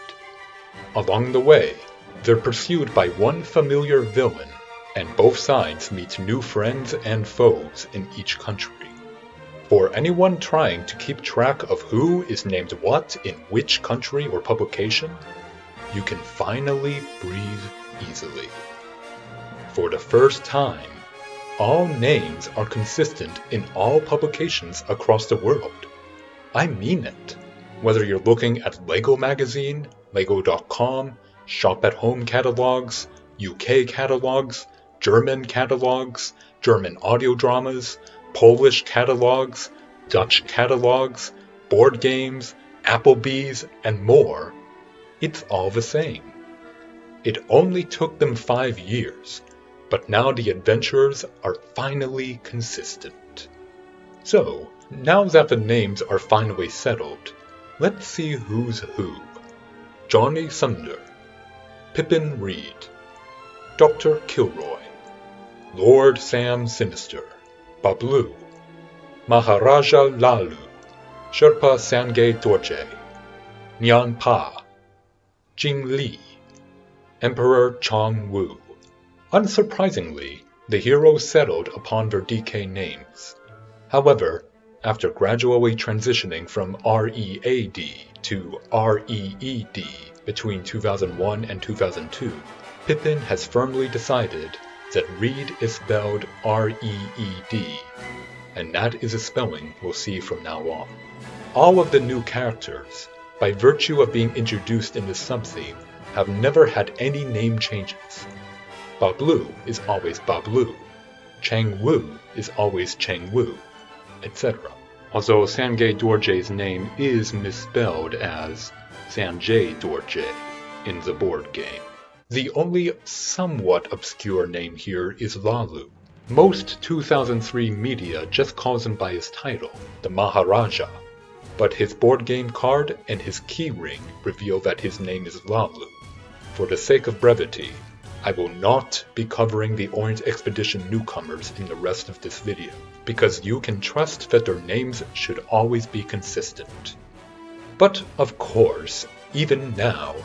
Along the way, they're pursued by one familiar villain, and both sides meet new friends and foes in each country. For anyone trying to keep track of who is named what in which country or publication, you can finally breathe easily. For the first time, all names are consistent in all publications across the world. I mean it. Whether you're looking at LEGO Magazine, LEGO.com, Shop at Home catalogs, UK catalogs, German catalogs, German audio dramas, Polish catalogs, Dutch catalogs, board games, Applebee's, and more, it's all the same. It only took them five years, but now the adventurers are finally consistent. So, now that the names are finally settled, let's see who's who. Johnny Thunder, Pippin Reed, Dr. Kilroy, Lord Sam Sinister, Bablu, Maharaja Lalu, Sherpa Sangay Dorje, Ngan Pa, Jing Li, Emperor Chang Wu. Unsurprisingly, the heroes settled upon their DK names. However, after gradually transitioning from READ to REED between 2001 and 2002, Pippin has firmly decided that Reed is spelled R-E-E-D, and that is a spelling we'll see from now on. All of the new characters, by virtue of being introduced in the subtheme, have never had any name changes. Bablu is always Bablu, Chang Wu is always Chang Wu, etc. Although Sangay Dorje's name is misspelled as Sanjay Dorje in the board game. The only somewhat obscure name here is Lalu. Most 2003 media just calls him by his title, the Maharaja, but his board game card and his keyring reveal that his name is Lalu. For the sake of brevity, I will not be covering the Orient Expedition newcomers in the rest of this video, because you can trust that their names should always be consistent. But of course, even now,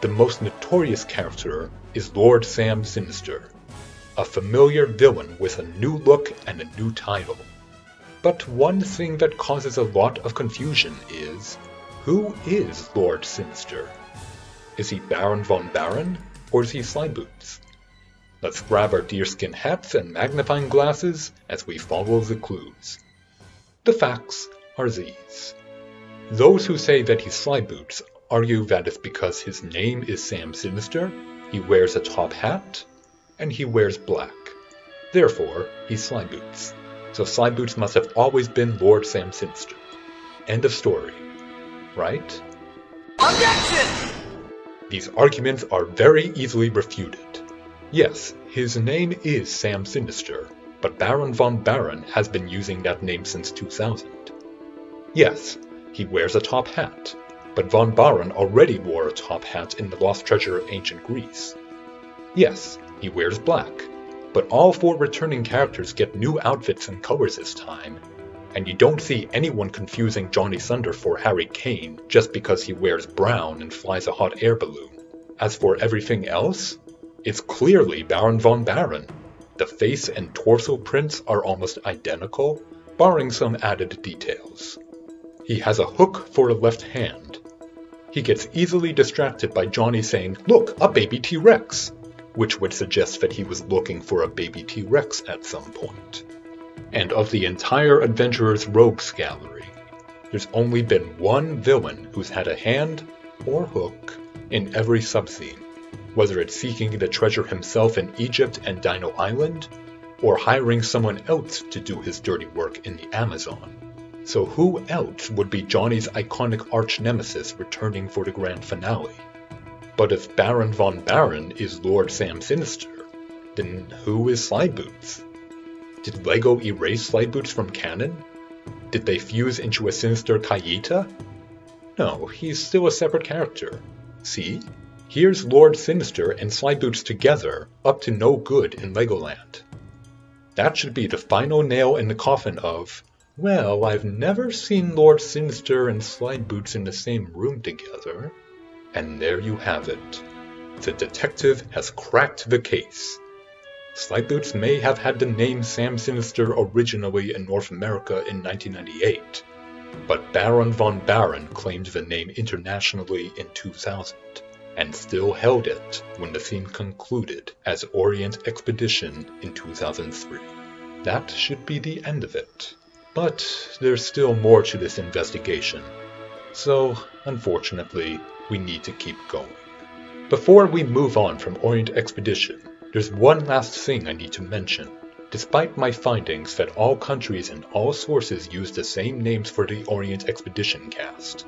the most notorious character is Lord Sam Sinister, a familiar villain with a new look and a new title. But one thing that causes a lot of confusion is, who is Lord Sinister? Is he Baron von Barron or is he Slyboots? Let's grab our deerskin hats and magnifying glasses as we follow the clues. The facts are these. Those who say that he's Slyboots argue that it's because his name is Sam Sinister, he wears a top hat, and he wears black. Therefore, he's Slyboots. So Slyboots must have always been Lord Sam Sinister. End of story. Right? Objection! These arguments are very easily refuted. Yes, his name is Sam Sinister, but Baron von Barron has been using that name since 2000. Yes, he wears a top hat, but von Barron already wore a top hat in The Lost Treasure of Ancient Greece. Yes, he wears black, but all four returning characters get new outfits and colors this time, and you don't see anyone confusing Johnny Thunder for Harry Cane just because he wears brown and flies a hot air balloon. As for everything else, it's clearly Baron von Barron. The face and torso prints are almost identical, barring some added details. He has a hook for a left hand. He gets easily distracted by Johnny saying, Look, a baby T Rex! Which would suggest that he was looking for a baby T Rex at some point. And of the entire Adventurer's Rogues gallery, there's only been one villain who's had a hand or hook in every subtheme, whether it's seeking the treasure himself in Egypt and Dino Island, or hiring someone else to do his dirty work in the Amazon. So who else would be Johnny's iconic arch nemesis returning for the grand finale? But if Baron von Barron is Lord Sam Sinister, then who is Slyboots? Did LEGO erase Slyboots from canon? Did they fuse into a sinister Kayita? No, he's still a separate character. See? Here's Lord Sinister and Slyboots together, up to no good in Legoland. That should be the final nail in the coffin of, well, I've never seen Lord Sinister and Slyboots in the same room together. And there you have it. The detective has cracked the case. Slyboots may have had the name Sam Sinister originally in North America in 1998, but Baron von Barron claimed the name internationally in 2000, and still held it when the theme concluded as Orient Expedition in 2003. That should be the end of it. But there's still more to this investigation. So, unfortunately, we need to keep going. Before we move on from Orient Expedition, there's one last thing I need to mention. Despite my findings that all countries and all sources use the same names for the Orient Expedition cast,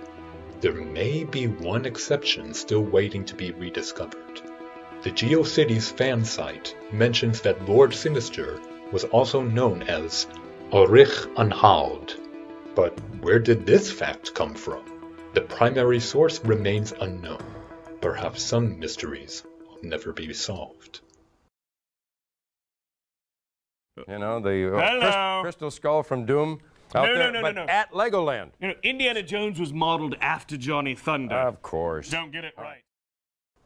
there may be one exception still waiting to be rediscovered. The GeoCities fan site mentions that Lord Sinister was also known as Ulrich Anhalt. But where did this fact come from? The primary source remains unknown. Perhaps some mysteries will never be solved. You know, the uh, crystal skull from Doom out no, there, no, no, but no, no. at Legoland. You know, Indiana Jones was modeled after Johnny Thunder. Of course. Don't get it right.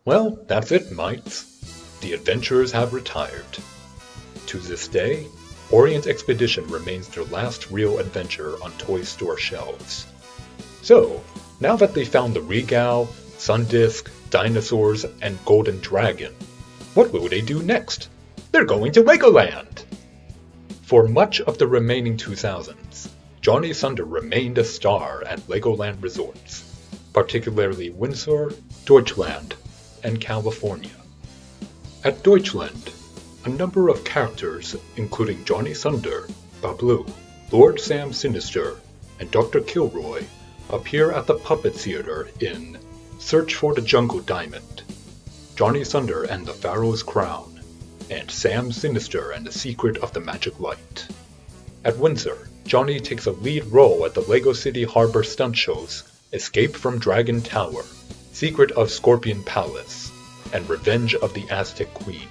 Well, that's it, mites. The adventurers have retired. To this day, Orient Expedition remains their last real adventure on toy store shelves. So, now that they found the Regal, Sundisk, dinosaurs, and Golden Dragon, what will they do next? They're going to Legoland! For much of the remaining 2000s, Johnny Thunder remained a star at Legoland resorts, particularly Windsor, Deutschland, and California. At Deutschland, a number of characters, including Johnny Thunder, Bablu, Lord Sam Sinister, and Dr. Kilroy, appear at the Puppet Theater in Search for the Jungle Diamond, Johnny Thunder and the Pharaoh's Crown, and Sam Sinister and the Secret of the Magic Light. At Windsor, Johnny takes a lead role at the Lego City Harbor stunt shows Escape from Dragon Tower, Secret of Scorpion Palace, and Revenge of the Aztec Queen.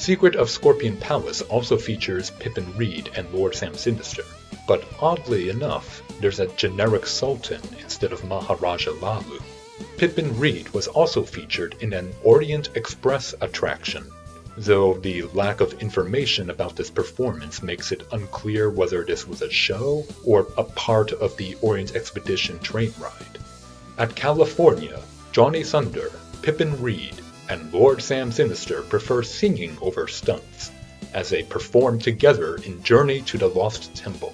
Secret of Scorpion Palace also features Pippin Reed and Lord Sam Sinister, but oddly enough, there's a generic Sultan instead of Maharaja Lalu. Pippin Reed was also featured in an Orient Express attraction though the lack of information about this performance makes it unclear whether this was a show or a part of the Orient Expedition train ride. At California, Johnny Thunder, Pippin Reed, and Lord Sam Sinister prefer singing over stunts, as they perform together in Journey to the Lost Temple.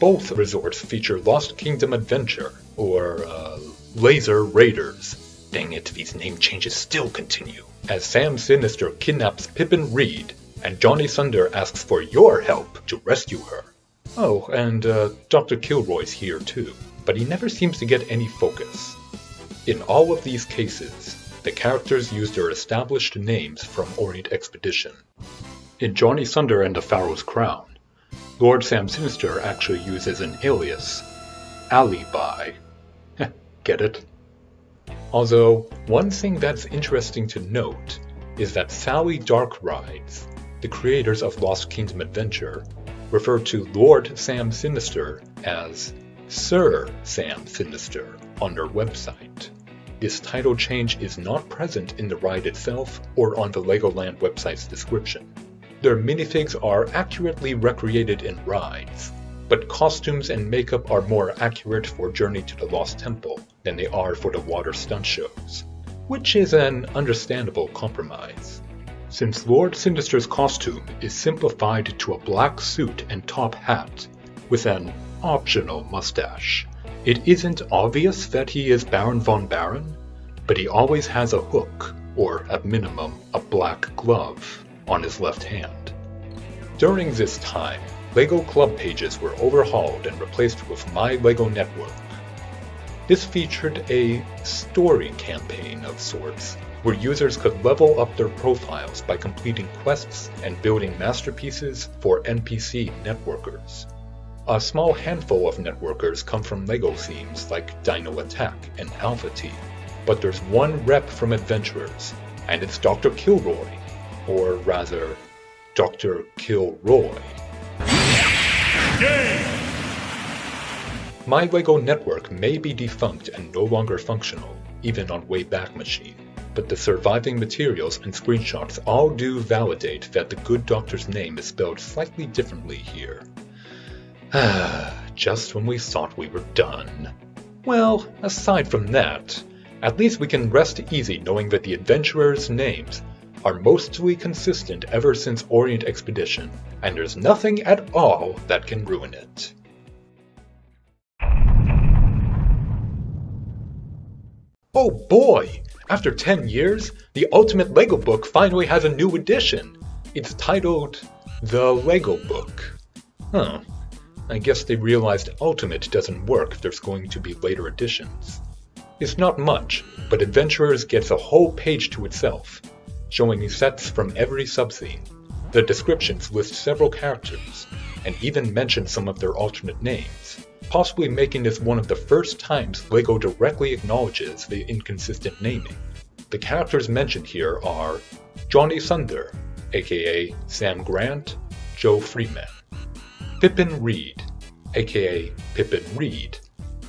Both resorts feature Lost Kingdom Adventure, or uh, Laser Raiders. Dang it, these name changes still continue as Sam Sinister kidnaps Pippin Reed, and Johnny Thunder asks for your help to rescue her. Oh, and uh, Dr. Kilroy's here too, but he never seems to get any focus. In all of these cases, the characters use their established names from Orient Expedition. In Johnny Thunder and the Pharaoh's Crown, Lord Sam Sinister actually uses an alias, Alibi. Get it? Although, one thing that's interesting to note is that Sally Dark Rides, the creators of Lost Kingdom Adventure, refer to Lord Sam Sinister as Sir Sam Sinister on their website. This title change is not present in the ride itself or on the Legoland website's description. Their minifigs are accurately recreated in rides, but costumes and makeup are more accurate for Journey to the Lost Temple than they are for the water stunt shows, which is an understandable compromise. Since Lord Sinister's costume is simplified to a black suit and top hat, with an optional mustache, It isn't obvious that he is Baron von Barron, but he always has a hook, or at minimum, a black glove, on his left hand. During this time, LEGO Club pages were overhauled and replaced with My LEGO Network. This featured a story campaign of sorts, where users could level up their profiles by completing quests and building masterpieces for NPC networkers. A small handful of networkers come from LEGO themes like Dino Attack and Alpha Team, but there's one rep from Adventurers, and it's Dr. Kilroy, or rather, Dr. Kilroy. My LEGO network may be defunct and no longer functional, even on Wayback Machine, but the surviving materials and screenshots all do validate that the good doctor's name is spelled slightly differently here. Just when we thought we were done. Well, aside from that, at least we can rest easy knowing that the adventurers' names are mostly consistent ever since Orient Expedition, and there's nothing at all that can ruin it. Oh boy! After 10 years, the Ultimate LEGO book finally has a new edition. It's titled The LEGO Book. Huh. I guess they realized Ultimate doesn't work if there's going to be later editions. It's not much, but Adventurers gets a whole page to itself, showing sets from every subtheme. The descriptions list several characters, and even mention some of their alternate names, possibly making this one of the first times LEGO directly acknowledges the inconsistent naming. The characters mentioned here are Johnny Thunder, aka Sam Grant, Joe Freeman, Pippin Reed, aka Pippin Reed,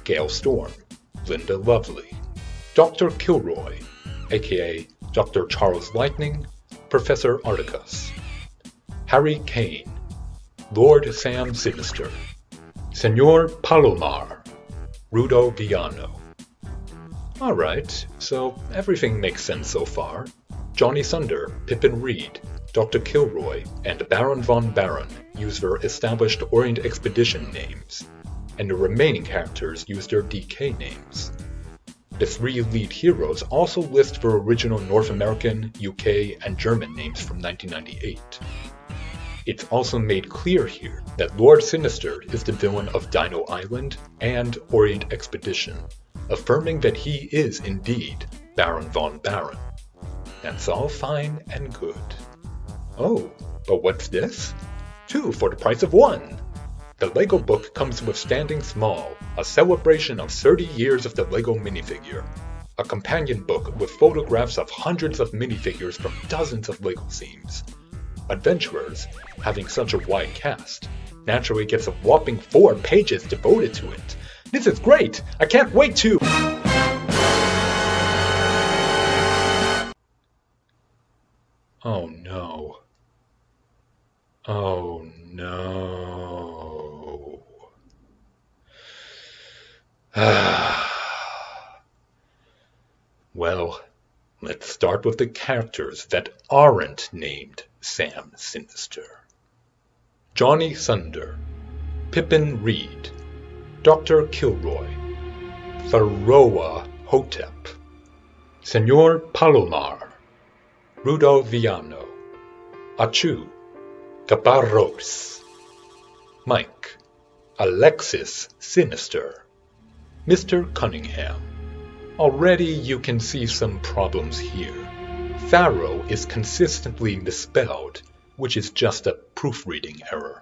Gale Storm, Linda Lovely, Dr. Kilroy, aka Dr. Charles Lightning, Professor Articus, Harry Cane, Lord Sam Sinister, Senor Palomar, Rudo Villano. Alright, so everything makes sense so far. Johnny Thunder, Pippin Reed, Dr. Kilroy, and Baron von Barron use their established Orient Expedition names, and the remaining characters use their DK names. The three lead heroes also list their original North American, UK, and German names from 1998. It's also made clear here that Lord Sinister is the villain of Dino Island and Orient Expedition, affirming that he is indeed Baron von Barron. That's all fine and good. Oh, but what's this? Two for the price of one! The LEGO book comes with Standing Small, a celebration of 30 years of the LEGO minifigure. A companion book with photographs of hundreds of minifigures from dozens of LEGO themes. Adventurers, having such a wide cast, naturally gets a whopping four pages devoted to it. This is great! I can't wait to... Oh no. Oh no. well, let's start with the characters that aren't named Sam Sinister. Johnny Thunder, Pippin Reed, Dr. Kilroy, Pharaoh Hotep, Senor Palomar, Rudo Villano, Achu, Gabarros, Mike, Alexis Sinister, Mr. Cunningham. Already you can see some problems here. Pharaoh is consistently misspelled, which is just a proofreading error.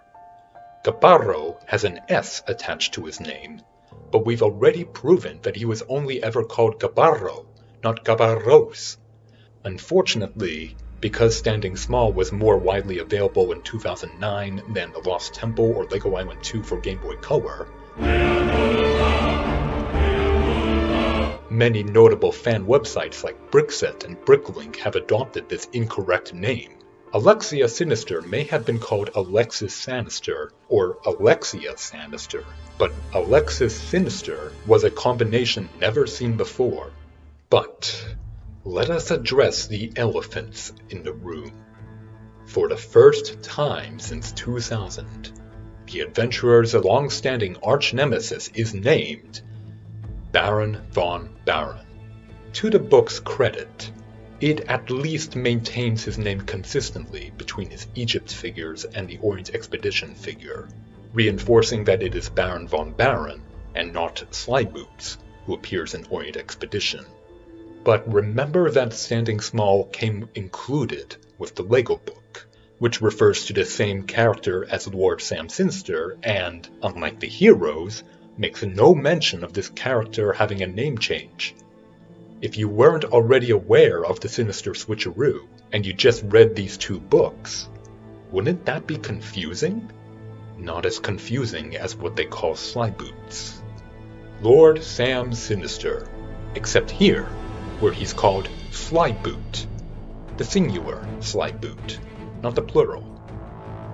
Gabarro has an S attached to his name, but we've already proven that he was only ever called Gabarro, not Gabarros. Unfortunately, because Standing Small was more widely available in 2009 than The Lost Temple or Lego Island 2 for Game Boy Color, many notable fan websites like Brickset and Bricklink have adopted this incorrect name. Alexia Sinister may have been called Alexis Sanister or Alexia Sanister, but Alexis Sinister was a combination never seen before. But let us address the elephants in the room. For the first time since 2000, the adventurer's long-standing arch-nemesis is named, Baron von Barron. To the book's credit, it at least maintains his name consistently between his Egypt figures and the Orient Expedition figure, reinforcing that it is Baron von Barron and not Slyboots who appears in Orient Expedition. But remember that Standing Small came included with the Lego book, which refers to the same character as Lord Sam Sinister and, unlike the heroes, makes no mention of this character having a name change if you weren't already aware of the Sinister Switcheroo, and you just read these two books, wouldn't that be confusing? Not as confusing as what they call Slyboots. Lord Sam Sinister, except here, where he's called Slyboot. The singular Slyboot, not the plural.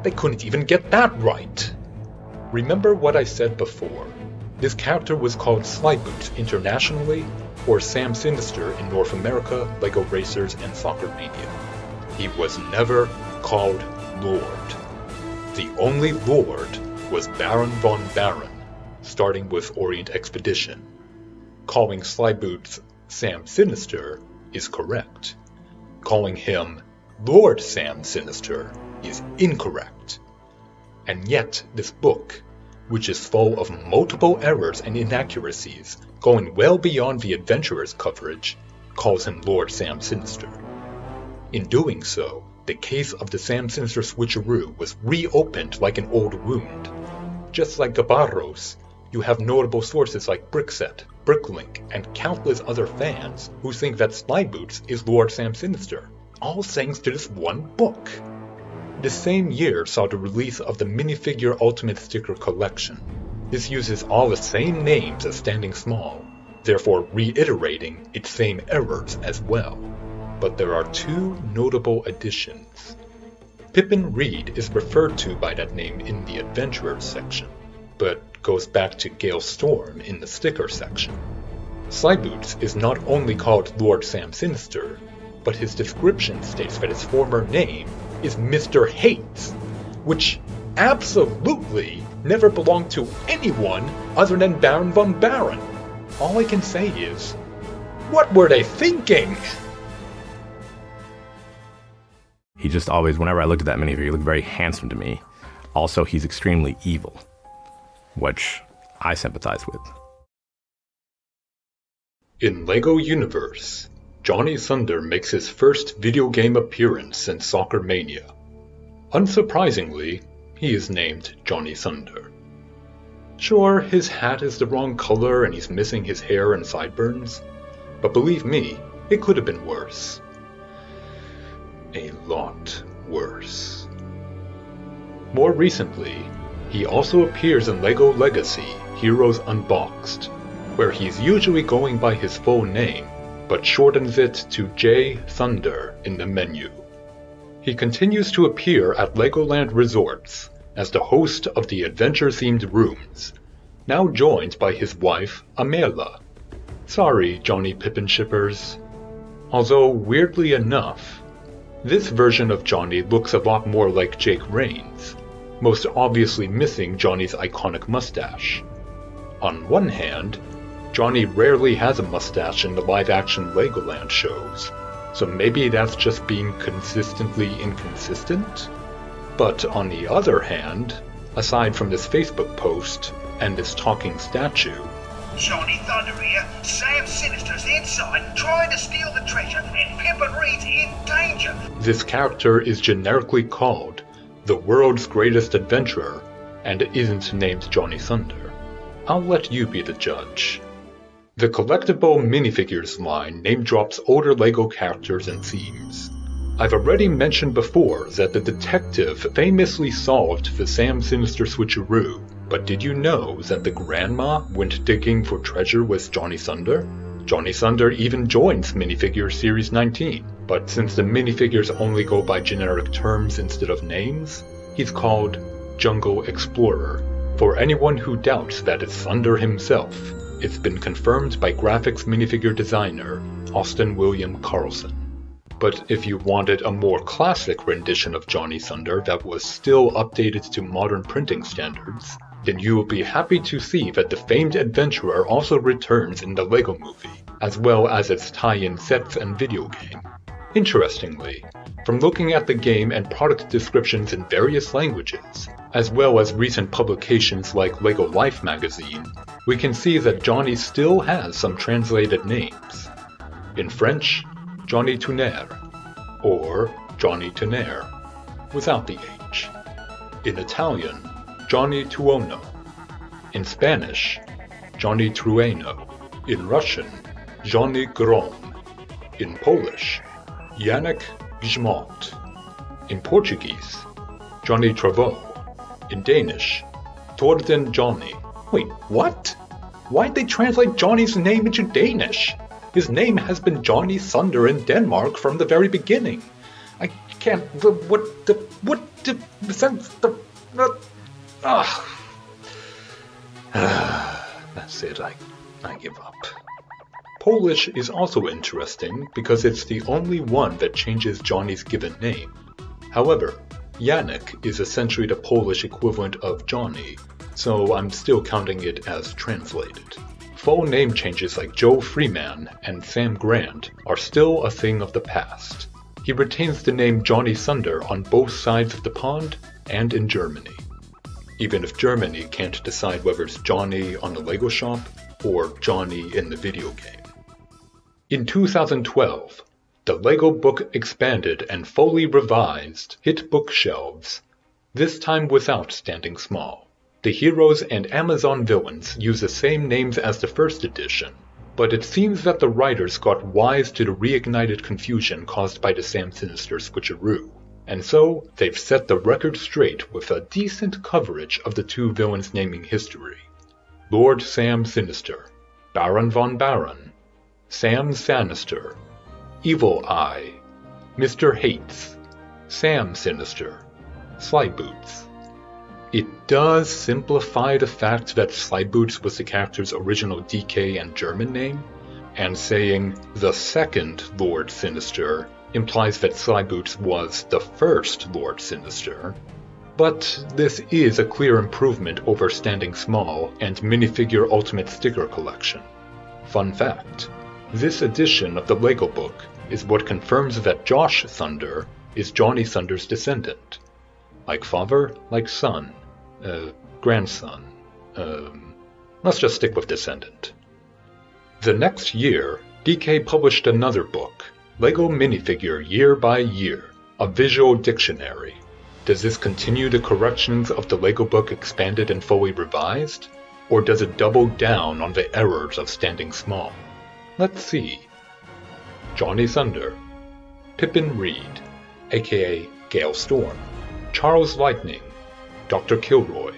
They couldn't even get that right! Remember what I said before. This character was called Slyboots internationally or Sam Sinister in North America, LEGO Racers, and Soccer. He was never called Lord. The only Lord was Baron von Barron, starting with Orient Expedition. Calling Slyboots Sam Sinister is correct. Calling him Lord Sam Sinister is incorrect. And yet, this book, which is full of multiple errors and inaccuracies, going well beyond the adventurer's coverage, calls him Lord Sam Sinister. In doing so, the case of the Sam Sinister switcheroo was reopened like an old wound. Just like Gabarros, you have notable sources like Brickset, Bricklink, and countless other fans who think that Slyboots is Lord Sam Sinister, all thanks to this one book. The same year saw the release of the minifigure Ultimate Sticker Collection, this uses all the same names as Standing Small, therefore reiterating its same errors as well. But there are two notable additions. Pippin Reed is referred to by that name in the Adventurers section, but goes back to Gale Storm in the Sticker section. Slyboots is not only called Lord Sam Sinister, but his description states that his former name is Mr. Hates, which absolutely never belonged to anyone other than Baron von Barron. All I can say is, what were they thinking? He just always, whenever I looked at that minifigure, he looked very handsome to me. Also, he's extremely evil, which I sympathize with. In LEGO Universe, Johnny Thunder makes his first video game appearance since Soccer Mania. Unsurprisingly, he is named Johnny Thunder. Sure, his hat is the wrong color and he's missing his hair and sideburns, but believe me, it could have been worse. A lot worse. More recently, he also appears in LEGO Legacy Heroes Unboxed, where he's usually going by his full name, but shortens it to J Thunder in the menu. He continues to appear at Legoland Resorts as the host of the adventure-themed rooms, now joined by his wife, Amela. Sorry, Johnny Pippin shippers. Although, weirdly enough, this version of Johnny looks a lot more like Jake Raines, most obviously missing Johnny's iconic mustache. On one hand, Johnny rarely has a mustache in the live-action Legoland shows, so maybe that's just being consistently inconsistent? But on the other hand, aside from this Facebook post and this talking statue, Johnny Thunder here, Sam Sinister's inside trying to steal the treasure, and Pippin Reed's in danger. This character is generically called the world's greatest adventurer and isn't named Johnny Thunder. I'll let you be the judge. The collectible minifigures line name drops older LEGO characters and themes. I've already mentioned before that the detective famously solved the Sam Sinister switcheroo, but did you know that the grandma went digging for treasure with Johnny Thunder? Johnny Thunder even joins Minifigure Series 19, but since the minifigures only go by generic terms instead of names, he's called Jungle Explorer. For anyone who doubts that it's Thunder himself, it's been confirmed by graphics minifigure designer Austin William Carlson. But if you wanted a more classic rendition of Johnny Thunder that was still updated to modern printing standards, then you will be happy to see that the famed adventurer also returns in the LEGO movie, as well as its tie-in sets and video game. Interestingly, from looking at the game and product descriptions in various languages, as well as recent publications like LEGO Life magazine, we can see that Johnny still has some translated names. In French, Johnny Tonnerre, or Johnny Tonnerre, without the H. In Italian, Johnny Tuono. In Spanish, Johnny Trueno. In Russian, Johnny Grom. In Polish, Janek Grzmot. In Portuguese, Johnny Travo. In Danish, Torden Johnny. Wait, what? Why'd they translate Johnny's name into Danish? His name has been Johnny Thunder in Denmark from the very beginning. I can't. What the. What the. Sense the. Ah. That's it. I, I give up. Polish is also interesting because it's the only one that changes Johnny's given name. However, Janek is essentially the Polish equivalent of Johnny, so I'm still counting it as translated. Full name changes like Joe Freeman and Sam Grant are still a thing of the past. He retains the name Johnny Thunder on both sides of the pond and in Germany. Even if Germany can't decide whether it's Johnny on the Lego shop or Johnny in the video game. In 2012, the LEGO book expanded and fully revised hit bookshelves, this time without standing small. The heroes and Amazon villains use the same names as the first edition, but it seems that the writers got wise to the reignited confusion caused by the Sam Sinister switcheroo, and so they've set the record straight with a decent coverage of the two villains' naming history. Lord Sam Sinister, Baron von Barron, Sam Sanister, Evil Eye, Mr. Hates, Sam Sinister, Slyboots. It does simplify the fact that Slyboots was the character's original DK and German name, and saying the second Lord Sinister implies that Slyboots was the first Lord Sinister. But this is a clear improvement over Standing Small and Minifigure Ultimate Sticker Collection. Fun fact this edition of the LEGO book is what confirms that Josh Thunder is Johnny Thunder's descendant. Like father, like son, uh, grandson. Um, let's just stick with descendant. The next year, DK published another book, LEGO Minifigure Year by Year, a visual dictionary. Does this continue the corrections of the LEGO book expanded and fully revised? Or does it double down on the errors of Standing Small? Let's see. Johnny Thunder, Pippin Reed, aka Gale Storm, Charles Lightning, Dr. Kilroy,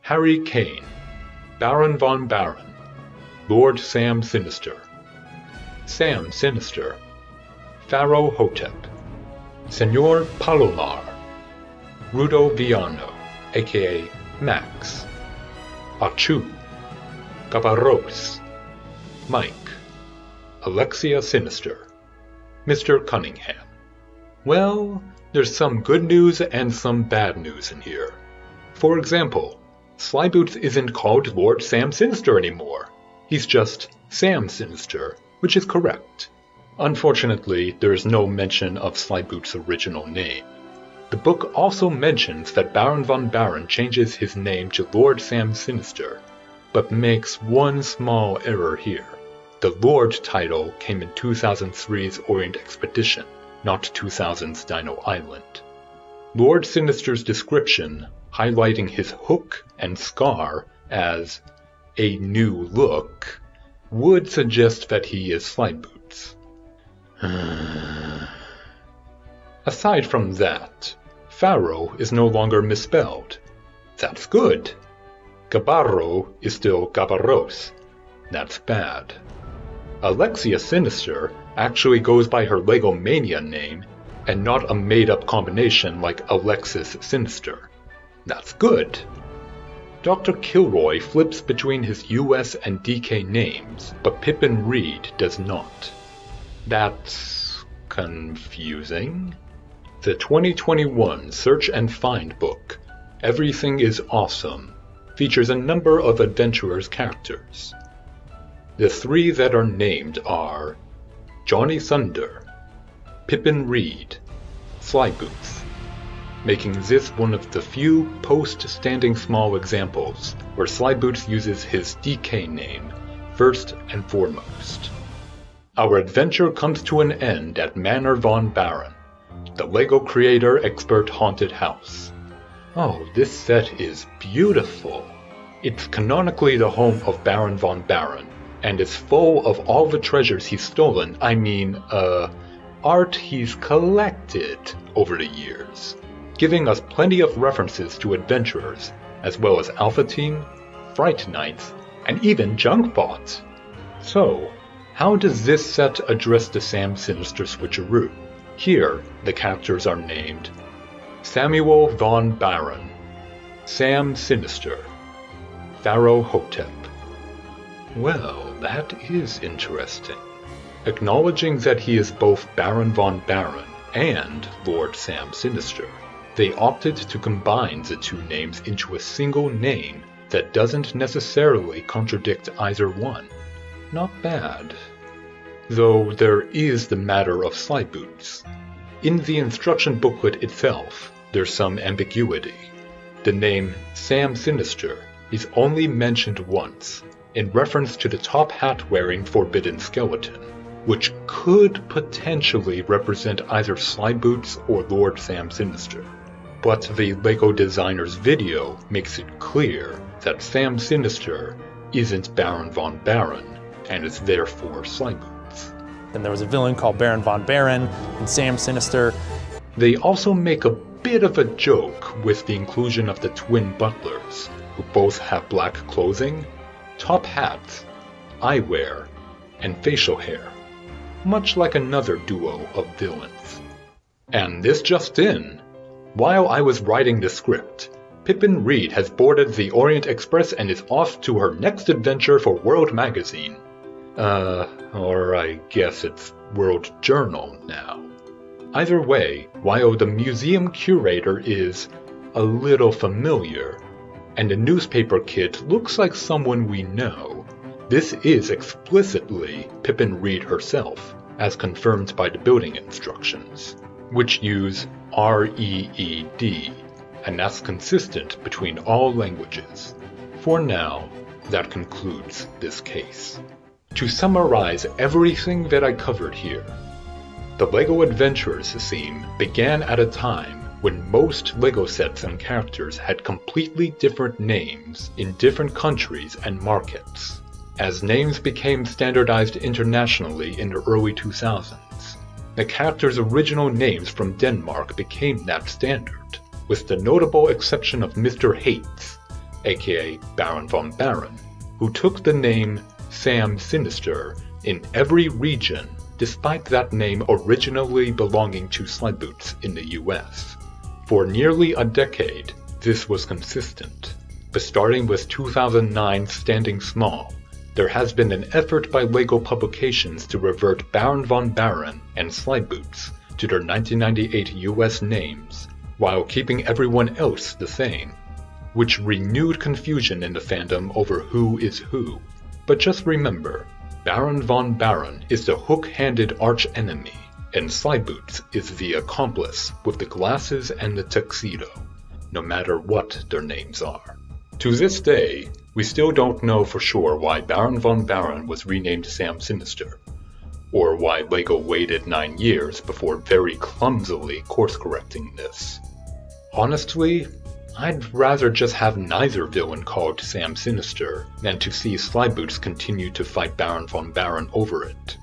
Harry Cane, Baron von Barron, Lord Sam Sinister, Sam Sinister, Pharaoh Hotep, Senor Palomar, Rudo Villano, aka Max, Achu, Gabarros, Mike, Alexia Sinister, Mr. Cunningham. Well, there's some good news and some bad news in here. For example, Slyboots isn't called Lord Sam Sinister anymore. He's just Sam Sinister, which is correct. Unfortunately, there is no mention of Slyboots' original name. The book also mentions that Baron von Barron changes his name to Lord Sam Sinister, but makes one small error here. The Lord title came in 2003's Orient Expedition, not 2000's Dino Island. Lord Sinister's description, highlighting his hook and scar as a new look, would suggest that he is Slyboots. Aside from that, Pharaoh is no longer misspelled. That's good. Gabarro is still Gabarros. That's bad. Alexia Sinister actually goes by her Lego Mania name and not a made up combination like Alexis Sinister. That's good. Dr. Kilroy flips between his US and DK names, but Pippin Reed does not. That's confusing. The 2021 Search and Find book, Everything is Awesome, features a number of adventurers' characters. The three that are named are Johnny Thunder, Pippin Reed, Slyboots, making this one of the few post-Standing Small examples where Slyboots uses his DK name first and foremost. Our adventure comes to an end at Manor von Barron, the LEGO Creator Expert Haunted House. Oh, this set is beautiful. It's canonically the home of Baron von Barron, and is full of all the treasures he's stolen, I mean, uh, art he's collected over the years, giving us plenty of references to adventurers, as well as Alpha Team, Fright Knights, and even Junkbot. So, how does this set address the Sam Sinister switcheroo? Here, the characters are named Samuel von Barron, Sam Sinister, Pharaoh Hotep. Well, that is interesting. Acknowledging that he is both Baron von Barron and Lord Sam Sinister, they opted to combine the two names into a single name that doesn't necessarily contradict either one. Not bad. Though there is the matter of Slyboots. In the instruction booklet itself, there's some ambiguity. The name Sam Sinister is only mentioned once, in reference to the top hat wearing Forbidden Skeleton, which could potentially represent either Slyboots or Lord Sam Sinister. But the LEGO designer's video makes it clear that Sam Sinister isn't Baron von Barron, and is therefore Slyboots. Then there was a villain called Baron von Barron and Sam Sinister. They also make a bit of a joke with the inclusion of the twin butlers, who both have black clothing, top hats, eyewear, and facial hair, much like another duo of villains. And this just in. While I was writing the script, Pippin Reed has boarded the Orient Express and is off to her next adventure for World Magazine. Uh, or I guess it's World Journal now. Either way, while the museum curator is a little familiar, and the newspaper kid looks like someone we know, this is explicitly Pippin Reed herself, as confirmed by the building instructions, which use R-E-E-D, and that's consistent between all languages. For now, that concludes this case. To summarize everything that I covered here, the LEGO Adventures scene began at a time when most LEGO sets and characters had completely different names in different countries and markets, as names became standardized internationally in the early 2000s. The characters' original names from Denmark became that standard, with the notable exception of Mr. Hates, aka Baron von Barron, who took the name Sam Sinister in every region despite that name originally belonging to Slyboots in the US. For nearly a decade, this was consistent, but starting with 2009 Standing Small, there has been an effort by LEGO Publications to revert Baron von Barron and Slyboots to their 1998 US names, while keeping everyone else the same, which renewed confusion in the fandom over who is who. But just remember, Baron von Barron is the hook-handed arch-enemy, and Slyboots is the accomplice with the glasses and the tuxedo, no matter what their names are. To this day, we still don't know for sure why Baron von Barron was renamed Sam Sinister, or why LEGO waited 9 years before very clumsily course-correcting this. Honestly, I'd rather just have neither villain called Sam Sinister than to see Slyboots continue to fight Baron von Barron over it.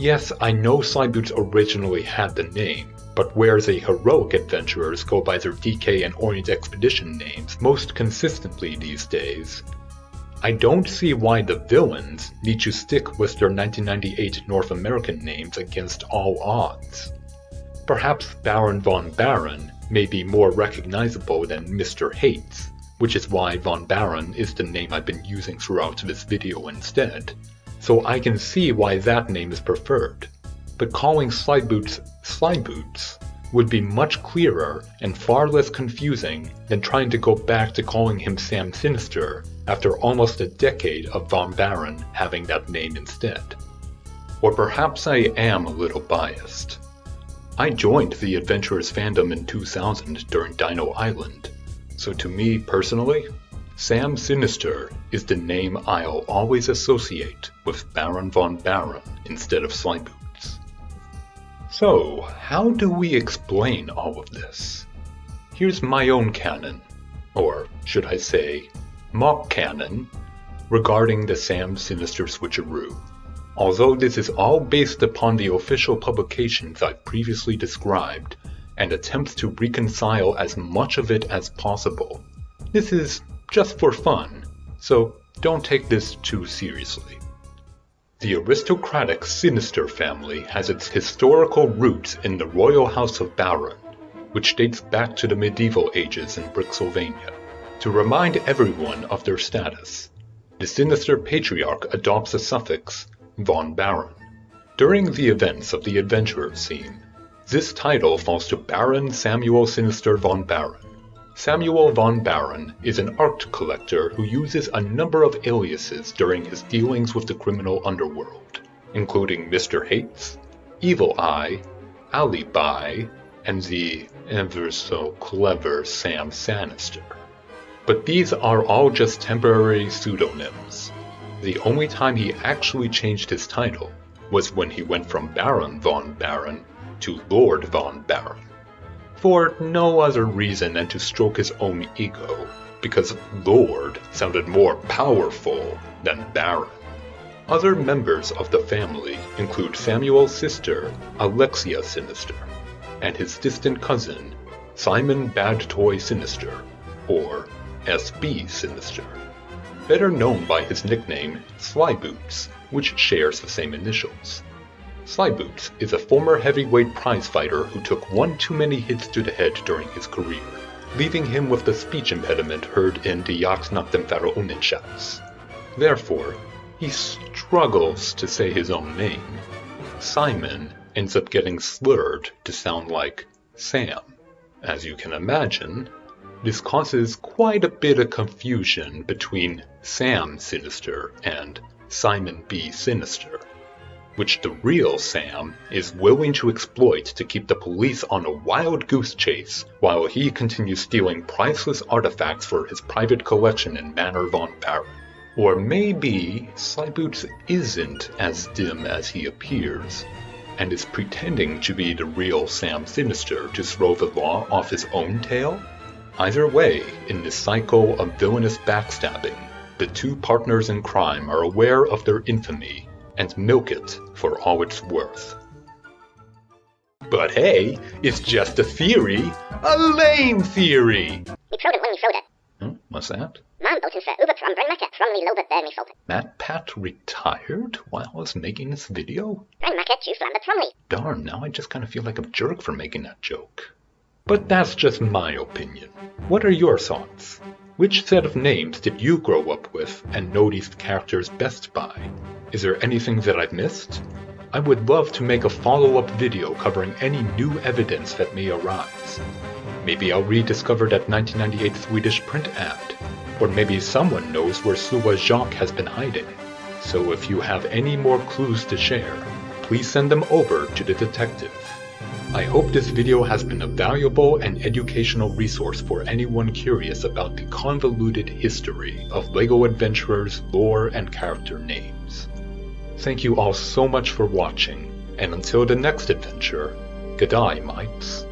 Yes, I know Slyboots originally had the name, but where the heroic adventurers go by their DK and Orient Expedition names most consistently these days, I don't see why the villains need to stick with their 1998 North American names against all odds. Perhaps Baron von Barron may be more recognizable than Mr. Hates, which is why Von Barron is the name I've been using throughout this video instead, so I can see why that name is preferred. But calling Slyboots Slyboots would be much clearer and far less confusing than trying to go back to calling him Sam Sinister after almost a decade of Von Barron having that name instead. Or perhaps I am a little biased. I joined the Adventurers fandom in 2000 during Dino Island, so to me personally, Sam Sinister is the name I'll always associate with Baron von Barron instead of Slyboots. So, how do we explain all of this? Here's my own canon, or should I say, mock canon, regarding the Sam Sinister switcheroo. Although this is all based upon the official publications I've previously described, and attempts to reconcile as much of it as possible, this is just for fun, so don't take this too seriously. The aristocratic Sinister family has its historical roots in the royal house of Barron, which dates back to the medieval ages in Brixylvania. To remind everyone of their status, the Sinister Patriarch adopts a suffix, von Barron. During the events of the Adventurer scene, this title falls to Baron Samuel Sinister von Barron. Samuel von Barron is an art collector who uses a number of aliases during his dealings with the criminal underworld, including Mr. Hates, Evil Eye, Alibi, and the ever so clever Sam Sinister. But these are all just temporary pseudonyms. The only time he actually changed his title was when he went from Baron von Barron to Lord von Barron for no other reason than to stroke his own ego, because Lord sounded more powerful than Baron. Other members of the family include Samuel's sister, Alexis Sinister, and his distant cousin, Simon Bad Toy Sinister, or SB Sinister, better known by his nickname Slyboots, which shares the same initials. Slyboots is a former heavyweight prizefighter who took one too many hits to the head during his career, leaving him with the speech impediment heard in Die Jagd nach dem Pharaonenschatz. Therefore, he struggles to say his own name. Simon ends up getting slurred to sound like Sam. As you can imagine, this causes quite a bit of confusion between Sam Sinister and Simon B. Sinister which the real Sam is willing to exploit to keep the police on a wild goose chase while he continues stealing priceless artifacts for his private collection in Manor von Barron. Or maybe Slyboots isn't as dim as he appears, and is pretending to be the real Sam Sinister to throw the law off his own tail? Either way, in this cycle of villainous backstabbing, the two partners in crime are aware of their infamy and milk it for all it's worth. But hey, it's just a theory. A lame theory! Hmm? What's that? Voting for Uber from Brenmacher from the lower Bernese Alps. Matt Pat retired while I was making this video? Darn, now I just kind of feel like a jerk for making that joke. But that's just my opinion. What are your thoughts? Which set of names did you grow up with and know these characters best by? Is there anything that I've missed? I would love to make a follow-up video covering any new evidence that may arise. Maybe I'll rediscover that 1998 Swedish print ad, or maybe someone knows where Sua Jacques has been hiding. So if you have any more clues to share, please send them over to the detective. I hope this video has been a valuable and educational resource for anyone curious about the convoluted history of LEGO Adventurers lore and character names. Thank you all so much for watching, and until the next adventure, goodbye, mites.